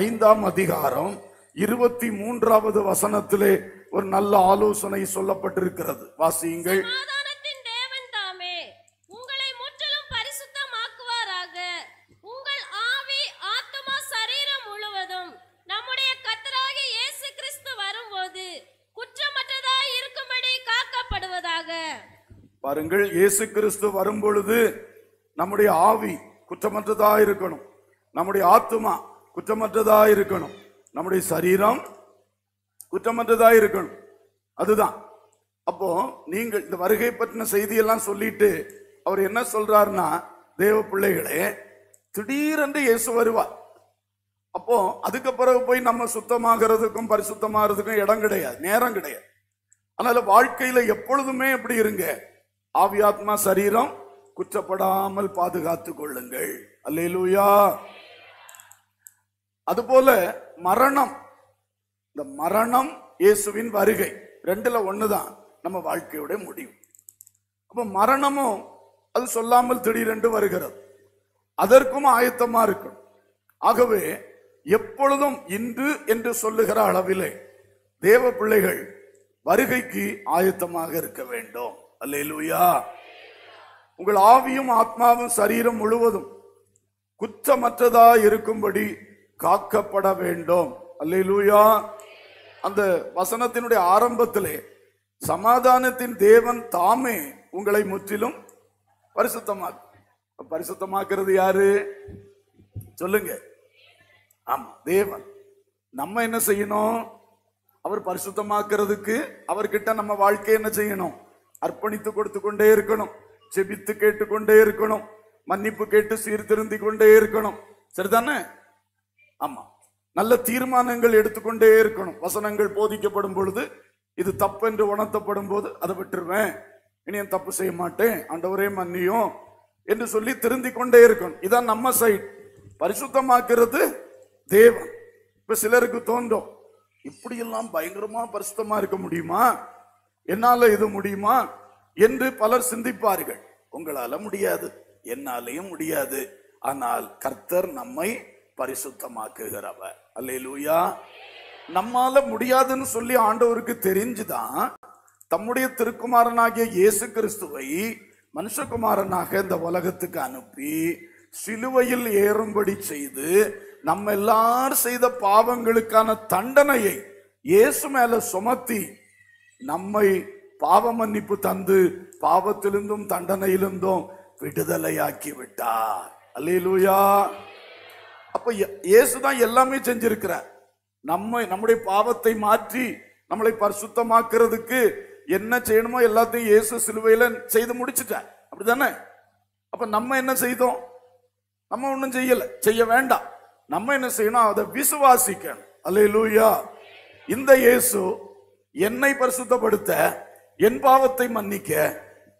ஐந்தாம் அதிகாரம் இருபத்தி மூன்றாவது வசனத்திலே ஒரு நல்ல ஆலோசனை சொல்லப்பட்டிருக்கிறது. வாசியுங்கள். சமாதானத்தின் தேவன் தாமே உங்களை முற்றிலும் பரிசுத்தமாக்குவாராக. உங்கள் ஆவி ஆத்துமா சரீரம் முழுவதும் நம்முடைய கர்த்தராகிய இயேசு கிறிஸ்து வரும்போது குற்றமற்றதாய் இருக்கும்படி காக்கப்படுவதாக. பாருங்கள் இயேசு கிறிஸ்து வரும்பொழுது நம்முடைய ஆவி குற்றமற்றதா இருக்கணும். நம்முடைய ஆத்துமா குற்றமற்றதாக இருக்கணும். நம்முடைய சரீரம் குற்றமற்றதாக இருக்கணும். அதுதான். அப்போ நீங்கள் இந்த வருகை பற்றின செய்தியெல்லாம் சொல்லிட்டு அவர் என்ன சொல்றாருன்னா தேவ பிள்ளைகளே திடீரென்று இயேசு வருவார். அப்போ அதுக்கு பிறகு போய் நம்ம சுத்தமாகிறதுக்கும் பரிசுத்தமாகிறதுக்கும் இடம் கிடையாது நேரம் கிடையாது. அதனால வாழ்க்கையில எப்பொழுதுமே எப்படி இருங்க? ஆவியாத்மா சரீரம் குற்றப்படாமல் பாதுகாத்து கொள்ளுங்கள். அல்லேலூயா. அதுபோல மரணம். இந்த மரணம் இயேசுவின் வருகை. ரெண்டுல ஒண்ணுதான். நம்ம வாழ்க்கையோட முடிவு. அப்ப மரணமும் அது சொல்லாமல் திடீரென்று வருகிறது. அதற்கும் ஆயத்தமா இருக்கும் ஆகவே எப்பொழுதும் இன்று என்று சொல்லுகிற அளவிலே தேவ பிள்ளைகள் வருகைக்கு ஆயத்தமாக இருக்க வேண்டும். அல்லேலூயா. உங்கள் ஆவியும் ஆத்மாவும் சரீரம் முழுவதும் குற்றமற்றதா இருக்கும்படி காக்கப்பட வேண்டும். அல்லூயா அந்த வசனத்தினுடைய ஆரம்பத்திலே சமாதானத்தின் தேவன் தாமே உங்களை முற்றிலும் பரிசுத்தமாக்கு பரிசுத்தமாக்குறது யாரு? சொல்லுங்க. ஆமா தேவன். நம்ம என்ன செய்யணும்? அவர் பரிசுத்தமாக்குறதுக்கு அவர்கிட்ட நம்ம வாழ்க்கையை என்ன செய்யணும்? அர்ப்பணித்து கொடுத்து கொண்டே இருக்கணும். செபித்து கேட்டுக்கொண்டே இருக்கணும். மன்னிப்பு கேட்டு சீர்திருந்தி கொண்டே இருக்கணும். சரிதானே? ஆமா. நல்ல தீர்மானங்கள் எடுத்துக்கொண்டே இருக்கணும். வசனங்கள் போதிக்கப்படும் பொழுது இது தப்பு என்று உணர்த்தப்படும் போது அதை விட்டுருவேன். இனி தப்பு செய்ய மாட்டேன். ஆண்டவரே மன்னியும் என்று சொல்லி திருந்திக் கொண்டே இருக்கணும். இதான் நம்ம சைட். பரிசுத்தமாக்குறது தேவன். இப்ப சிலருக்கு தோன்றும் இப்படியெல்லாம் பயங்கரமா பரிசுத்தமா இருக்க முடியுமா? என்னால இது முடியுமா? என்று பலர் சிந்திப்பார்கள். உங்களால முடியாது. என்னாலையும் முடியாது. ஆனால் கர்த்தர் நம்மை பரிசுத்தமாக்குகிறவர். அல்லேலூயா. நம்மால முடியாதுன்னு சொல்லி ஆண்டவருக்கு தெரிஞ்சுதான் தம்முடைய திருக்குமாரனாகிய இயேசு கிறிஸ்துவை மனுஷகுமாரனாக இந்த உலகத்துக்கு அனுப்பி சிலுவையில் ஏறும்படி செய்து நம்ம எல்லாரும் செய்த பாவங்களுக்கான தண்டனையை இயேசு மேல சுமத்தி நம்மை பாவ மன்னிப்பு தந்து பாவத்திலிருந்தும் தண்டனையிலிருந்தும் விடுதலையாக்கி விட்டார். அல்லேலூயா. அப்போ இயேசு தான் எல்லாமே செஞ்சிருக்கிறார். நம்ம நம்முடைய பாவத்தை மாற்றி நம்மளை பரிசுத்தமாக்குறதுக்கு என்ன செய்யணுமோ எல்லாத்தையும் இயேசு சிலுவையில் செய்து முடிச்சுட்டார். அப்படிதானே அப்போ நம்ம என்ன செய்தோம்? நம்ம ஒன்றும் செய்யலை. செய்ய வேண்டாம். நம்ம என்ன செய்யணும்? அதை விசுவாசிக்கணும். அல்லேலூயா. இந்த இயேசு என்னை பரிசுத்தப்படுத்த என் பாவத்தை மன்னிக்க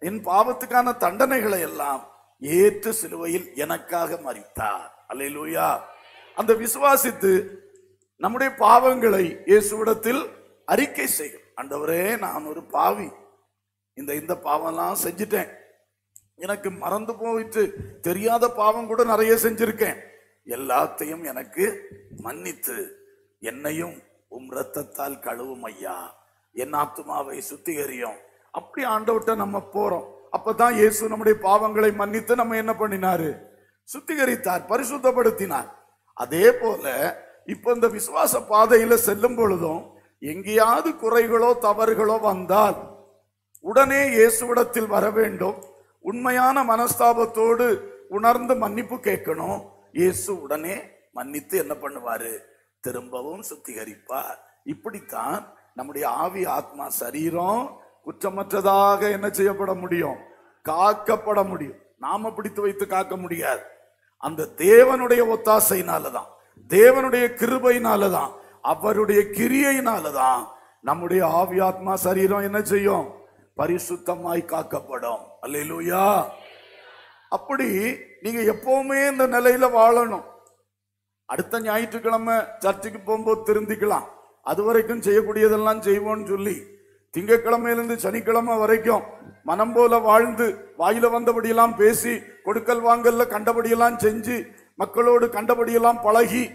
என் பாவத்துக்கான தண்டனைகளை எல்லாம் ஏற்று சிலுவையில் எனக்காக மறித்தார். அல்லேலூயா. அந்த விசுவாசித்து நம்முடைய பாவங்களை இயேசுவிடத்தில் அறிக்கை செய்யும் ஆண்டவரே நான் ஒரு பாவி. இந்த இந்த பாவம்லாம் செஞ்சிட்டேன். எனக்கு மறந்து போயிட்டு தெரியாத பாவம் கூட நிறைய செஞ்சிருக்கேன். எல்லாத்தையும் எனக்கு மன்னித்து என்னையும் உம் ரத்தத்தால் கழுவும் ஐயா. என் ஆத்மாவை சுத்திகரியும். அப்படி ஆண்டவட்ட நம்ம போறோம். அப்பதான் இயேசு நம்முடைய பாவங்களை மன்னித்து நம்ம என்ன பண்ணினாரு? சுத்திகரித்தார் பரிசுத்தப்படுத்தினார். அதே போல இப்போ இந்த விசுவாச பாதையில செல்லும் பொழுதும் எங்கேயாவது குறைகளோ தவறுகளோ வந்தால் உடனே இயேசுவிடத்தில் வர வேண்டும். உண்மையான மனஸ்தாபத்தோடு உணர்ந்து மன்னிப்பு கேட்கணும். இயேசு உடனே மன்னித்து என்ன பண்ணுவாரு? திரும்பவும் சுத்திகரிப்பார். இப்படித்தான் நம்முடைய ஆவி ஆத்மா சரீரம் குற்றமற்றதாக என்ன செய்யப்பட முடியும்? காக்கப்பட முடியும். நாம பிடித்து வைத்து காக்க முடியாது. அந்த தேவனுடைய ஒத்தாசையினால தான் தேவனுடைய கிருபையினாலதான் அவருடைய கிரியையினாலதான் நம்முடைய ஆவியாத்மா சரீரம் என்ன செய்யும்? பரிசுத்தமாய் காக்கப்படும். அல்லா அப்படி நீங்க எப்பவுமே இந்த நிலையில வாழணும். அடுத்த ஞாயிற்றுக்கிழமை சர்ச்சுக்கு போகும்போது திருந்திக்கலாம். அது வரைக்கும் செய்யக்கூடியதெல்லாம் செய்வோம்னு சொல்லி திங்கட்கிழமையிலிருந்து சனிக்கிழமை வரைக்கும் மனம் போல வாழ்ந்து வாயில வந்தபடியெல்லாம் பேசி கொடுக்கல் வாங்கல்ல கண்டபடியெல்லாம் செஞ்சு மக்களோடு கண்டபடியெல்லாம் பழகி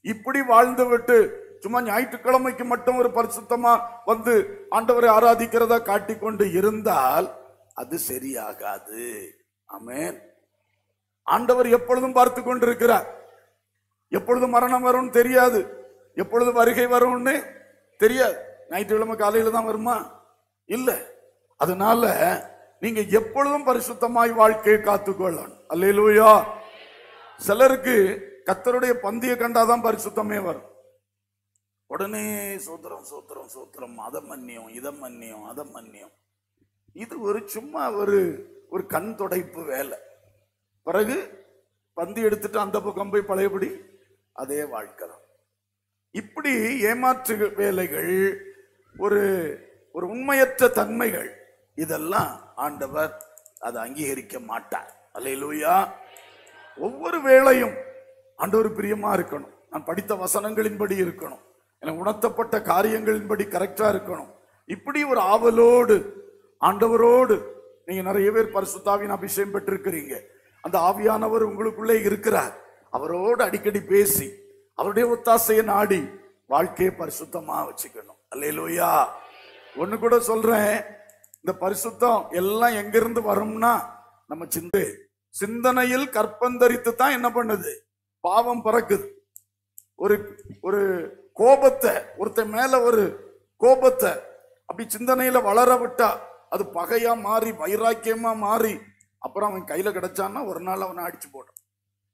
இப்படி வாழ்ந்து விட்டு சும்மா ஞாயிற்றுக்கிழமைக்கு மட்டும் ஒரு பரிசுத்தமா வந்து ஆண்டவரை ஆராதிக்கிறதா காட்டிக்கொண்டு இருந்தால் அது சரியாகாது. ஆமேன். ஆண்டவர் எப்பொழுதும் பார்த்து கொண்டிருக்கிறார். எப்பொழுது மரணம் வரும்னு தெரியாது. எப்பொழுது வருகை வரும்னு தெரியாது. ஞாயிற்றுக்கிழமை காலையில தான் வருமா? இல்லை. அதனால நீங்க எப்பொழுதும் பரிசுத்தமாய் வாழ்க்கையை காத்துக்கொள்ளணும். அல்லையிலூயா சிலருக்கு கத்தருடைய பந்தியை கண்டாதான் பரிசுத்தமே வரும். உடனே சூத்திரம் சூத்திரம் சூத்திரம் அதை மன்னியம் இதை மன்னியம் அதை மன்னியம். இது ஒரு சும்மா ஒரு ஒரு கண் தொடைப்பு வேலை. பிறகு பந்தி எடுத்துட்டு அந்த பக்கம் போய் பழையபடி அதே வாழ்க்கை தான். இப்படி ஏமாற்று வேலைகள் ஒரு ஒரு உண்மையற்ற தன்மைகள் இதெல்லாம் ஆண்டவர் அதை அங்கீகரிக்க மாட்டார். அல்லையிலூயா ஒவ்வொரு வேளையும் ஆண்டவர் பிரியமா இருக்கணும். நான் படித்த வசனங்களின்படி இருக்கணும். எனக்கு உணர்த்தப்பட்ட காரியங்களின்படி கரெக்டா இருக்கணும். இப்படி ஒரு ஆவலோடு ஆண்டவரோடு நீங்க நிறைய பேர் பரிசுத்தாவின் அபிஷேகம் பெற்றிருக்கிறீங்க. அந்த ஆவியானவர் உங்களுக்குள்ளே இருக்கிறார். அவரோடு அடிக்கடி பேசி அவருடைய ஒத்தாசையை நாடி வாழ்க்கையை பரிசுத்தமா வச்சுக்கணும். அல்லையிலோயா ஒன்று கூட சொல்றேன். இந்த பரிசுத்தம் எல்லாம் எங்கிருந்து வரும்னா நம்ம சிந்தை. சிந்தனையில் கற்பந்தரித்து தான் என்ன பண்ணுது? பாவம் பறக்குது. ஒரு ஒரு கோபத்தை ஒருத்தன் மேல ஒரு கோபத்தை அப்படி சிந்தனையில வளர விட்டா அது பகையா மாறி வைராக்கியமா மாறி அப்புறம் அவன் கையில கிடைச்சான்னா ஒரு நாள் அவனை அடிச்சு போடுறான்.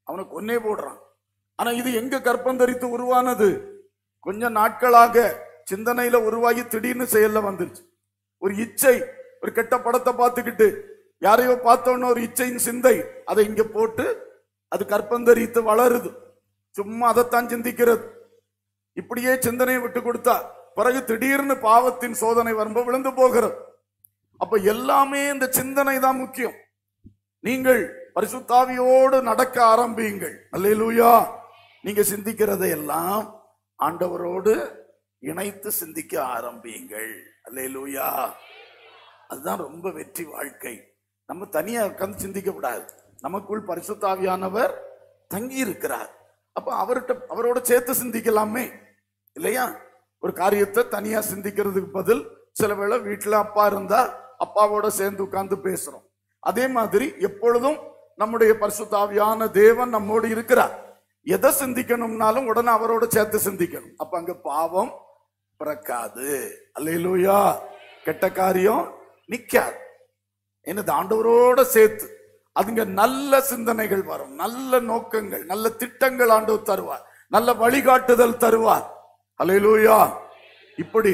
அவனை கொன்னே போடுறான். ஆனா இது எங்க கற்பந்தரித்து உருவானது? கொஞ்ச நாட்களாக சிந்தனையில உருவாகி திடீர்னு செயல்ல வந்துருச்சு. ஒரு இச்சை ஒரு கெட்ட படத்தை பார்த்துக்கிட்டு யாரையோ பார்த்தோன்னு ஒரு இச்சையின் சிந்தை அதை இங்க போட்டு அது கற்பந்தரித்து வளருது. சும்மா அதைத்தான் சிந்திக்கிறது. இப்படியே சிந்தனையை விட்டு கொடுத்தா பிறகு திடீர்னு பாவத்தின் சோதனை வரும்போது விழுந்து போகிறது. அப்ப எல்லாமே இந்த சிந்தனை தான் முக்கியம். நீங்கள் பரிசுத்தாவியோடு நடக்க ஆரம்பியுங்கள். அல்லேலூயா. நீங்க சிந்திக்கிறதை எல்லாம் ஆண்டவரோடு இணைத்து சிந்திக்க ஆரம்பியுங்கள். அல்லேலூயா. அதுதான் ரொம்ப வெற்றி வாழ்க்கை. நம்ம தனியாக உட்காந்து சிந்திக்கக்கூடாது நமக்குள் பரிசுத்தாவியானவர் தங்கி இருக்கிறார். அப்போ அவர்கிட்ட அவரோட சேர்த்து சிந்திக்கலாமே. இல்லையா? ஒரு காரியத்தை தனியாக சிந்திக்கிறதுக்கு பதில் சில வேளை வீட்டில் அப்பா இருந்தால் அப்பாவோட சேர்ந்து உட்காந்து பேசுகிறோம் அதே மாதிரி எப்பொழுதும் நம்முடைய பரிசுத்தாவியான தேவன் நம்மோடு இருக்கிறார். எதை சிந்திக்கணும்னாலும் உடனே அவரோட சேர்த்து சிந்திக்கணும். அப்ப அங்க பாவம் பிறக்காது. அல்லையிலோயா கெட்ட காரியம் நிற்காது என்னது ஆண்டவரோட சேர்த்து அதுங்க நல்ல சிந்தனைகள் வரும். நல்ல நோக்கங்கள் நல்ல திட்டங்கள் ஆண்டவர் தருவார். நல்ல வழிகாட்டுதல் தருவார். அல்லேலூயா இப்படி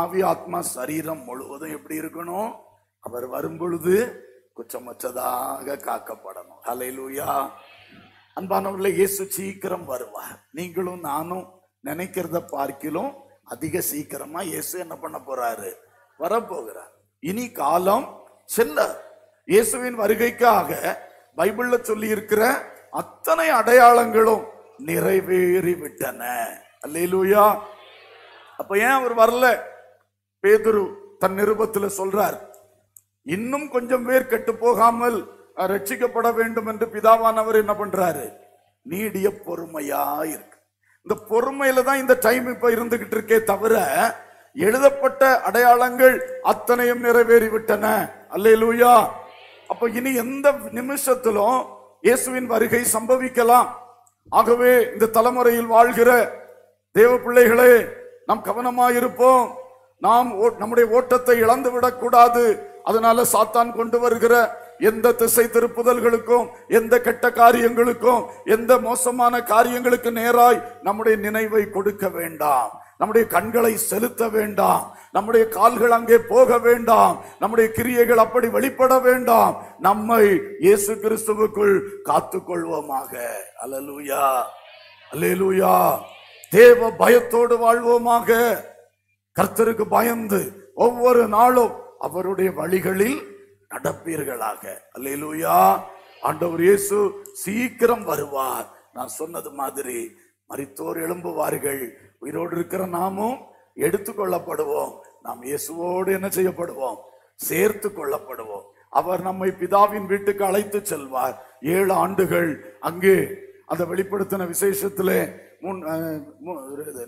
ஆவி ஆத்மா சரீரம் முழுவதும் எப்படி இருக்கணும்? அவர் வரும்பொழுது குற்றமற்றதாக காக்கப்படணும். ஹalleluya. அன்பானவர்களே இயேசு சீக்கிரம் வருவார். நீங்களும் நானும் நினைக்கிறத பார்க்கிலும் அதிக சீக்கிரமா இயேசு என்ன பண்ண போறாரு? வரப்போகிறார். இனி காலம் செல்ல. இயேசுவின் வருகைக்காக பைபிள்ல சொல்லி இருக்கிற அத்தனை அடையாளங்களும் நிறைவேறி விட்டன அல்லேலூயா. அப்ப ஏன் அவர் வரல? பேதுரு தன் நிருபத்துல சொல்றார் இன்னும் கொஞ்சம் பேர் கெட்டு போகாமல் ரட்சிக்கப்பட வேண்டும் என்று பிதாவானவர் என்ன பண்றாரு? நீடிய பொறுமையா இருக்கு. இந்த பொறுமையில தான் இந்த டைம் இப்ப இருந்துகிட்டு இருக்கே தவிர எழுதப்பட்ட அடையாளங்கள் அத்தனையும் நிறைவேறிவிட்டன. அல்லேலூயா. அப்ப இனி எந்த நிமிஷத்திலும் இயேசுவின் வருகை சம்பவிக்கலாம். ஆகவே இந்த தலைமுறையில் வாழ்கிற தேவ பிள்ளைகளே நாம் கவனமாயிருப்போம். நாம் நம்முடைய ஓட்டத்தை இழந்து விடக்கூடாது. அதனால சாத்தான் கொண்டு வருகிற எந்த திசை திருப்புதல்களுக்கும் எந்த கெட்ட காரியங்களுக்கும் எந்த மோசமான காரியங்களுக்கு நேராய் நம்முடைய நினைவை கொடுக்க வேண்டாம். நம்முடைய கண்களை செலுத்த வேண்டாம். நம்முடைய கால்கள் அங்கே போக வேண்டாம். நம்முடைய கிரியைகள் அப்படி வெளிப்பட வேண்டாம். நம்மை இயேசு கிறிஸ்துவுக்குள் காத்துக்கொள்வோமாக. அலலூயா அல்லேலூயா. தேவ பயத்தோடு வாழ்வோமாக. கர்த்தருக்கு பயந்து ஒவ்வொரு நாளும் அவருடைய வழிகளில் நடப்பீர்களாக. அல்லேலூயா. ஆண்டவர் இயேசு சீக்கிரம் வருவார். நான் சொன்னது மாதிரி மறித்தோர் எழும்புவார்கள். உயிரோடு இருக்கிற நாமும் எடுத்துக்கொள்ளப்படுவோம். நாம் இயேசுவோடு என்ன செய்யப்படுவோம்? சேர்த்து கொள்ளப்படுவோம் அவர் நம்மை பிதாவின் வீட்டுக்கு அழைத்து செல்வார். ஏழு ஆண்டுகள் அங்கே அந்த வெளிப்படுத்தின விசேஷத்திலே முன்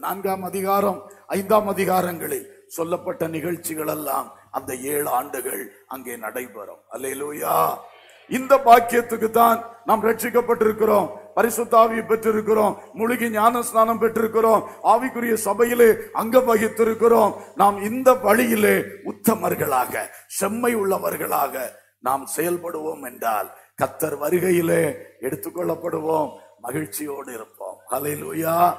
நான்காம் அதிகாரம் ஐந்தாம் அதிகாரங்களில் சொல்லப்பட்ட நிகழ்ச்சிகள் எல்லாம் அந்த ஏழு ஆண்டுகள் அங்கே நடைபெறும். அல்லேலூயா! இந்த பாக்கியத்துக்கு தான் நாம் ரட்சிக்கப்பட்டிருக்கிறோம். பரிசுத்தாவியை பெற்றிருக்கிறோம். முழுகி ஞான ஸ்நானம் பெற்றிருக்கிறோம். ஆவிக்குரிய சபையிலே அங்கம் வகித்திருக்கிறோம். நாம் இந்த வழியிலே உத்தமர்களாக செம்மை உள்ளவர்களாக நாம் செயல்படுவோம் என்றால் கத்தர் வருகையிலே எடுத்துக்கொள்ளப்படுவோம். மகிழ்ச்சியோடு இருப்போம். ஹalleluya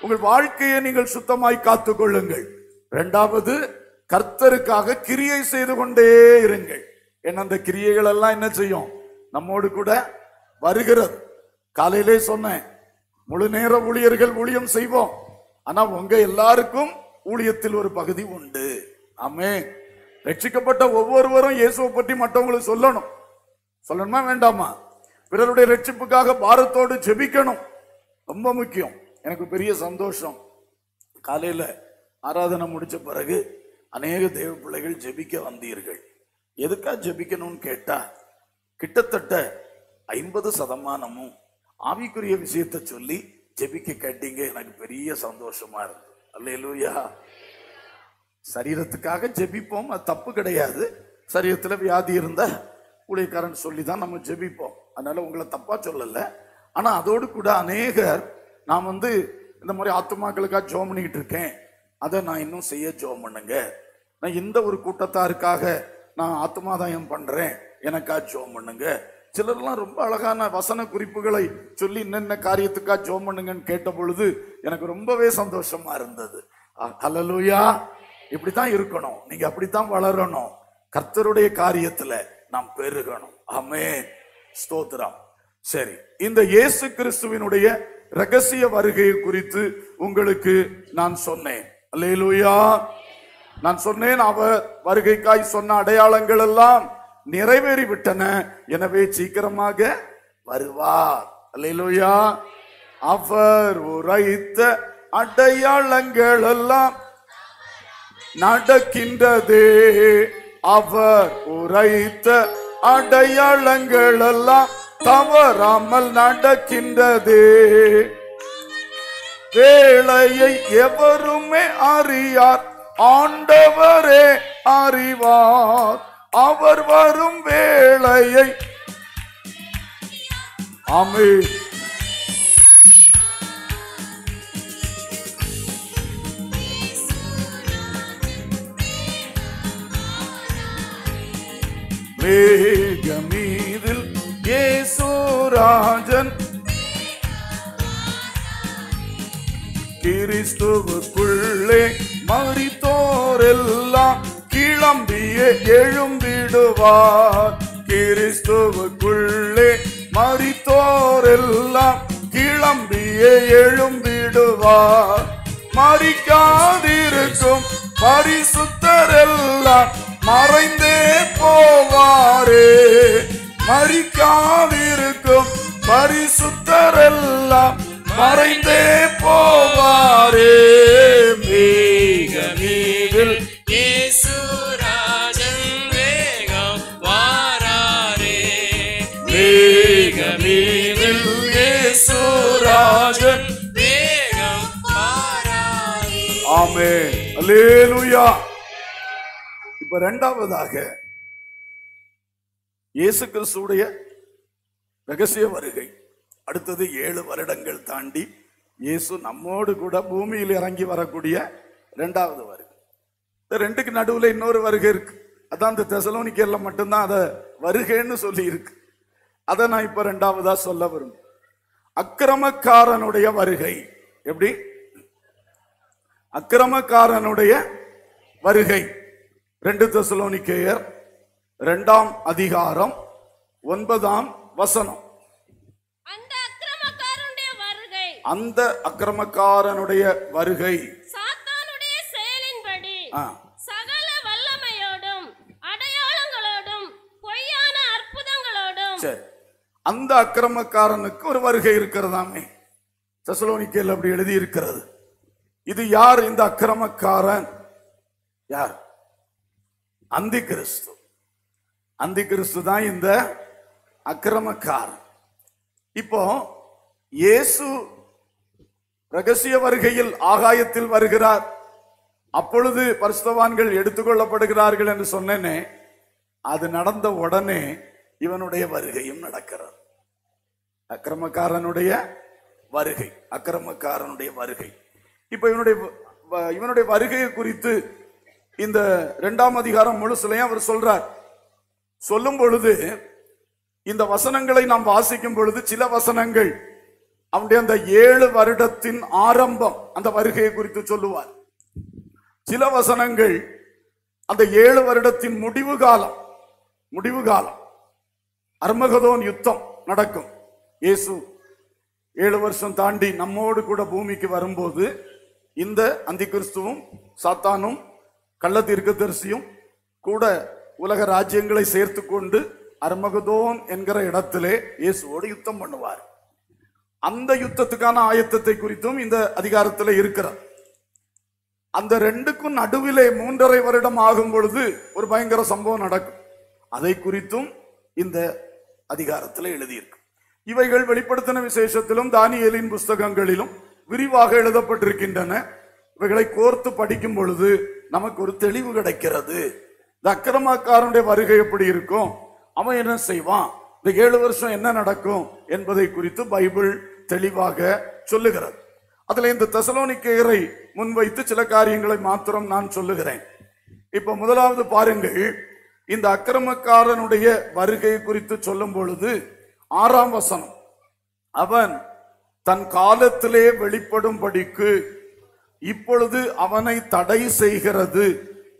உங்கள் வாழ்க்கையை நீங்கள் சுத்தமாய் காத்துக் கொள்ளுங்கள் இரண்டாவது கர்த்தருக்காக கிரியை செய்து கொண்டே இருங்கள். ஏன்னா அந்த கிரியைகள் எல்லாம் என்ன செய்யும்? நம்மோடு கூட வருகிறது. காலையிலே சொன்னேன் முழு நேர ஊழியர்கள் ஊழியம் செய்வோம். ஆனா உங்க எல்லாருக்கும் ஊழியத்தில் ஒரு பகுதி உண்டு. ஆமே ரட்சிக்கப்பட்ட ஒவ்வொருவரும் இயேசுவை பற்றி மற்றவங்களுக்கு சொல்லணும். சொல்லணுமா வேண்டாமா? பிறருடைய ரட்சிப்புக்காக பாரத்தோடு ஜெபிக்கணும். ரொம்ப முக்கியம். எனக்கு பெரிய சந்தோஷம். காலையில ஆராதனை முடிச்ச பிறகு அநேக தேவ பிள்ளைகள் ஜெபிக்க வந்தீர்கள். எதுக்கா ஜெபிக்கணும்னு கேட்டா கிட்டத்தட்ட ஐம்பது சதமானமும் ஆவிக்குரிய விஷயத்தை சொல்லி ஜெபிக்க கேட்டீங்க எனக்கு பெரிய சந்தோஷமா இருக்கு. அல்லையா சரீரத்துக்காக ஜெபிப்போம் அது தப்பு கிடையாது. சரீரத்தில் வியாதி இருந்தா ஊழியக்காரன் சொல்லி தான் நம்ம ஜெபிப்போம். அதனால உங்களை தப்பா சொல்லலை. ஆனால் அதோடு கூட அநேகர் நான் வந்து இந்த மாதிரி ஆத்துமாக்களுக்காக ஜோம் பண்ணிக்கிட்டு இருக்கேன். அதை நான் இன்னும் செய்ய ஜோம் பண்ணுங்க. நான் இந்த ஒரு கூட்டத்தாருக்காக நான் ஆத்மாதாயம் பண்றேன். எனக்கா ஜோம் பண்ணுங்க. சிலர்லாம் ரொம்ப அழகான வசன குறிப்புகளை சொல்லி என்னென்ன காரியத்துக்கா ஜோம் பண்ணுங்கன்னு கேட்ட பொழுது எனக்கு ரொம்பவே சந்தோஷமா இருந்தது. ஹலலூயா இப்படித்தான் இருக்கணும். நீங்க அப்படித்தான் வளரணும். கர்த்தருடைய காரியத்துல நாம் பெருகணும். ஆமே ஸ்தோத்திரம். சரி இந்த இயேசு கிறிஸ்துவினுடைய ரகசிய வருகையை குறித்து உங்களுக்கு நான் சொன்னேன். அல்லேலூயா நான் சொன்னேன் அவர் வருகைக்காய் சொன்ன அடையாளங்கள் எல்லாம் நிறைவேறி விட்டன எனவே சீக்கிரமாக வருவார். அல்லையிலோயா அவர் உரைத்த அடையாளங்கள் எல்லாம் நடக்கின்றதே. அவர் உரைத்த அடையாளங்கள் எல்லாம் தவறாமல் நடக்கின்றதே. வேளையை எவருமே அறியார். ஆண்டவரே அறிவார். அவர் வரும் வேளையை ஆமென் மேகமீதில் இயேசுராஜன் கிறிஸ்துவுக்குள்ளே மறித்தோரெல்லாம் கிளம்பிய எழும்பிடுவார். கிறிஸ்துவுக்குள்ளே மறித்தோரெல்லாம் கிளம்பிய எழும்பிடுவார். மறிக்காதிருக்கும் பரிசுத்தரெல்லாம் மறைந்தே போவாரே. மறிக்காதிருக்கும் பரிசுத்தரெல்லாம் மறைந்தே போவாரே. மே ஆமே அலேலுயா இப்ப ரெண்டாவதாக இயேசு கிறிஸ்துடைய ரகசிய வருகை. அடுத்தது ஏழு வருடங்கள் தாண்டி இயேசு நம்மோடு கூட பூமியில் இறங்கி வரக்கூடிய ரெண்டாவது வருகை. இந்த ரெண்டுக்கு நடுவில் இன்னொரு வருகை இருக்கு. அதான் இந்த தெசலோனிக்கல்ல மட்டும்தான் அதை வருகைன்னு சொல்லி இருக்கு அதை நான் இப்ப ரெண்டாவதா சொல்ல வரும் அக்கிரமக்காரனுடைய வருகை. எப்படி? அக்கிரமக்காரனுடைய வருகை. ரெண்டு தெசலோனிக்கேயர் இரண்டாம் அதிகாரம் ஒன்பதாம் வசனம். அந்த அக்கிரமக்காரனுடைய வருகை. சகல வல்லமையோடும் அடையாளங்களோடும் பொய்யான அற்புதங்களோடும். சரி. அந்த அக்கிரமக்காரனுக்கு ஒரு வருகை இருக்கிறதாமே. தெசலோனிக்கேல் அப்படி எழுதி இருக்கிறது இது யார் இந்த அக்கிரமக்காரன்? யார்? அந்தி கிறிஸ்து அந்தி கிறிஸ்து தான் இந்த அக்கிரமக்காரன். இப்போ இயேசு ரகசிய வருகையில் ஆகாயத்தில் வருகிறார். அப்பொழுது பரிசுத்தவான்கள் எடுத்துக்கொள்ளப்படுகிறார்கள் என்று சொன்னேனே அது நடந்த உடனே இவனுடைய வருகையும் நடக்கிறது. அக்கிரமக்காரனுடைய வருகை அக்கிரமக்காரனுடைய வருகை. இப்போ இவனுடைய வ- இவனுடைய வருகையை குறித்து இந்த ரெண்டாம் அதிகாரம் முழுசுலையும் அவர் சொல்றார். சொல்லும் பொழுது இந்த வசனங்களை நாம் வாசிக்கும் பொழுது சில வசனங்கள் அவனுடைய அந்த ஏழு வருடத்தின் ஆரம்பம் அந்த வருகையை குறித்து சொல்லுவார். சில வசனங்கள் அந்த ஏழு வருடத்தின் முடிவு காலம் முடிவு காலம் அர்மகதோன் யுத்தம் நடக்கும். இயேசு ஏழு வருஷம் தாண்டி நம்மோடு கூட பூமிக்கு வரும்போது இந்த அந்திகிறிஸ்துவும் சாத்தானும் கள்ள தீர்க்கதரிசியும் கூட உலக ராஜ்யங்களை சேர்த்து கொண்டு அர்மகதோன் என்கிற இடத்திலே இயேசுவோடு யுத்தம் பண்ணுவார். அந்த யுத்தத்துக்கான ஆயத்தத்தை குறித்தும் இந்த அதிகாரத்தில் இருக்கிறார் அந்த ரெண்டுக்கும் நடுவிலே மூன்றரை வருடம் ஆகும் பொழுது ஒரு பயங்கர சம்பவம் நடக்கும். அதை குறித்தும் இந்த அதிகாரத்தில் எழுதியிருக்கு. இவைகள் வெளிப்படுத்தின விசேஷத்திலும் தானியலின் புஸ்தகங்களிலும் விரிவாக எழுதப்பட்டிருக்கின்றன. இவைகளை கோர்த்து படிக்கும் பொழுது நமக்கு ஒரு தெளிவு கிடைக்கிறது. இந்த அக்கிரமக்காரனுடைய வருகை எப்படி இருக்கும்? அவன் என்ன செய்வான்? இந்த ஏழு வருஷம் என்ன நடக்கும் என்பதை குறித்து பைபிள் தெளிவாக சொல்லுகிறது. அதுல இந்த தெசலோனிக்கேயரை முன்வைத்து சில காரியங்களை மாத்திரம் நான் சொல்லுகிறேன். இப்ப முதலாவது பாருங்கள். இந்த அக்கிரமக்காரனுடைய வருகை குறித்து சொல்லும் பொழுது ஆறாம் வசனம். அவன் தன் காலத்திலே வெளிப்படும்படிக்கு இப்பொழுது அவனை தடை செய்கிறது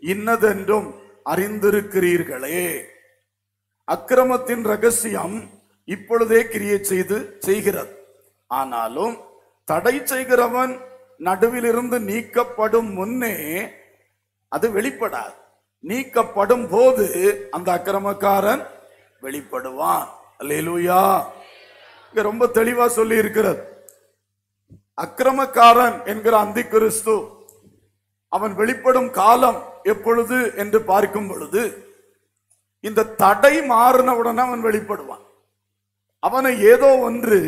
இன்னதென்றும் அறிந்திருக்கிறீர்களே. அக்கிரமத்தின் ரகசியம் இப்பொழுதே கிரியை செய்து செய்கிறது. ஆனாலும் தடை செய்கிறவன் நடுவிலிருந்து நீக்கப்படும் முன்னே அது வெளிப்படாது. நீக்கப்படும் போது அந்த அக்கிரமக்காரன் வெளிப்படுவான். அல்லேலூயா. இங்க ரொம்ப தெளிவா சொல்லி இருக்கிறது அக்கிரமக்காரன் என்கிற அந்தி கிறிஸ்து அவன் வெளிப்படும் காலம் எப்பொழுது என்று பார்க்கும் பொழுது இந்த தடை மாறின உடனே அவன் வெளிப்படுவான். அவனை ஏதோ ஒன்று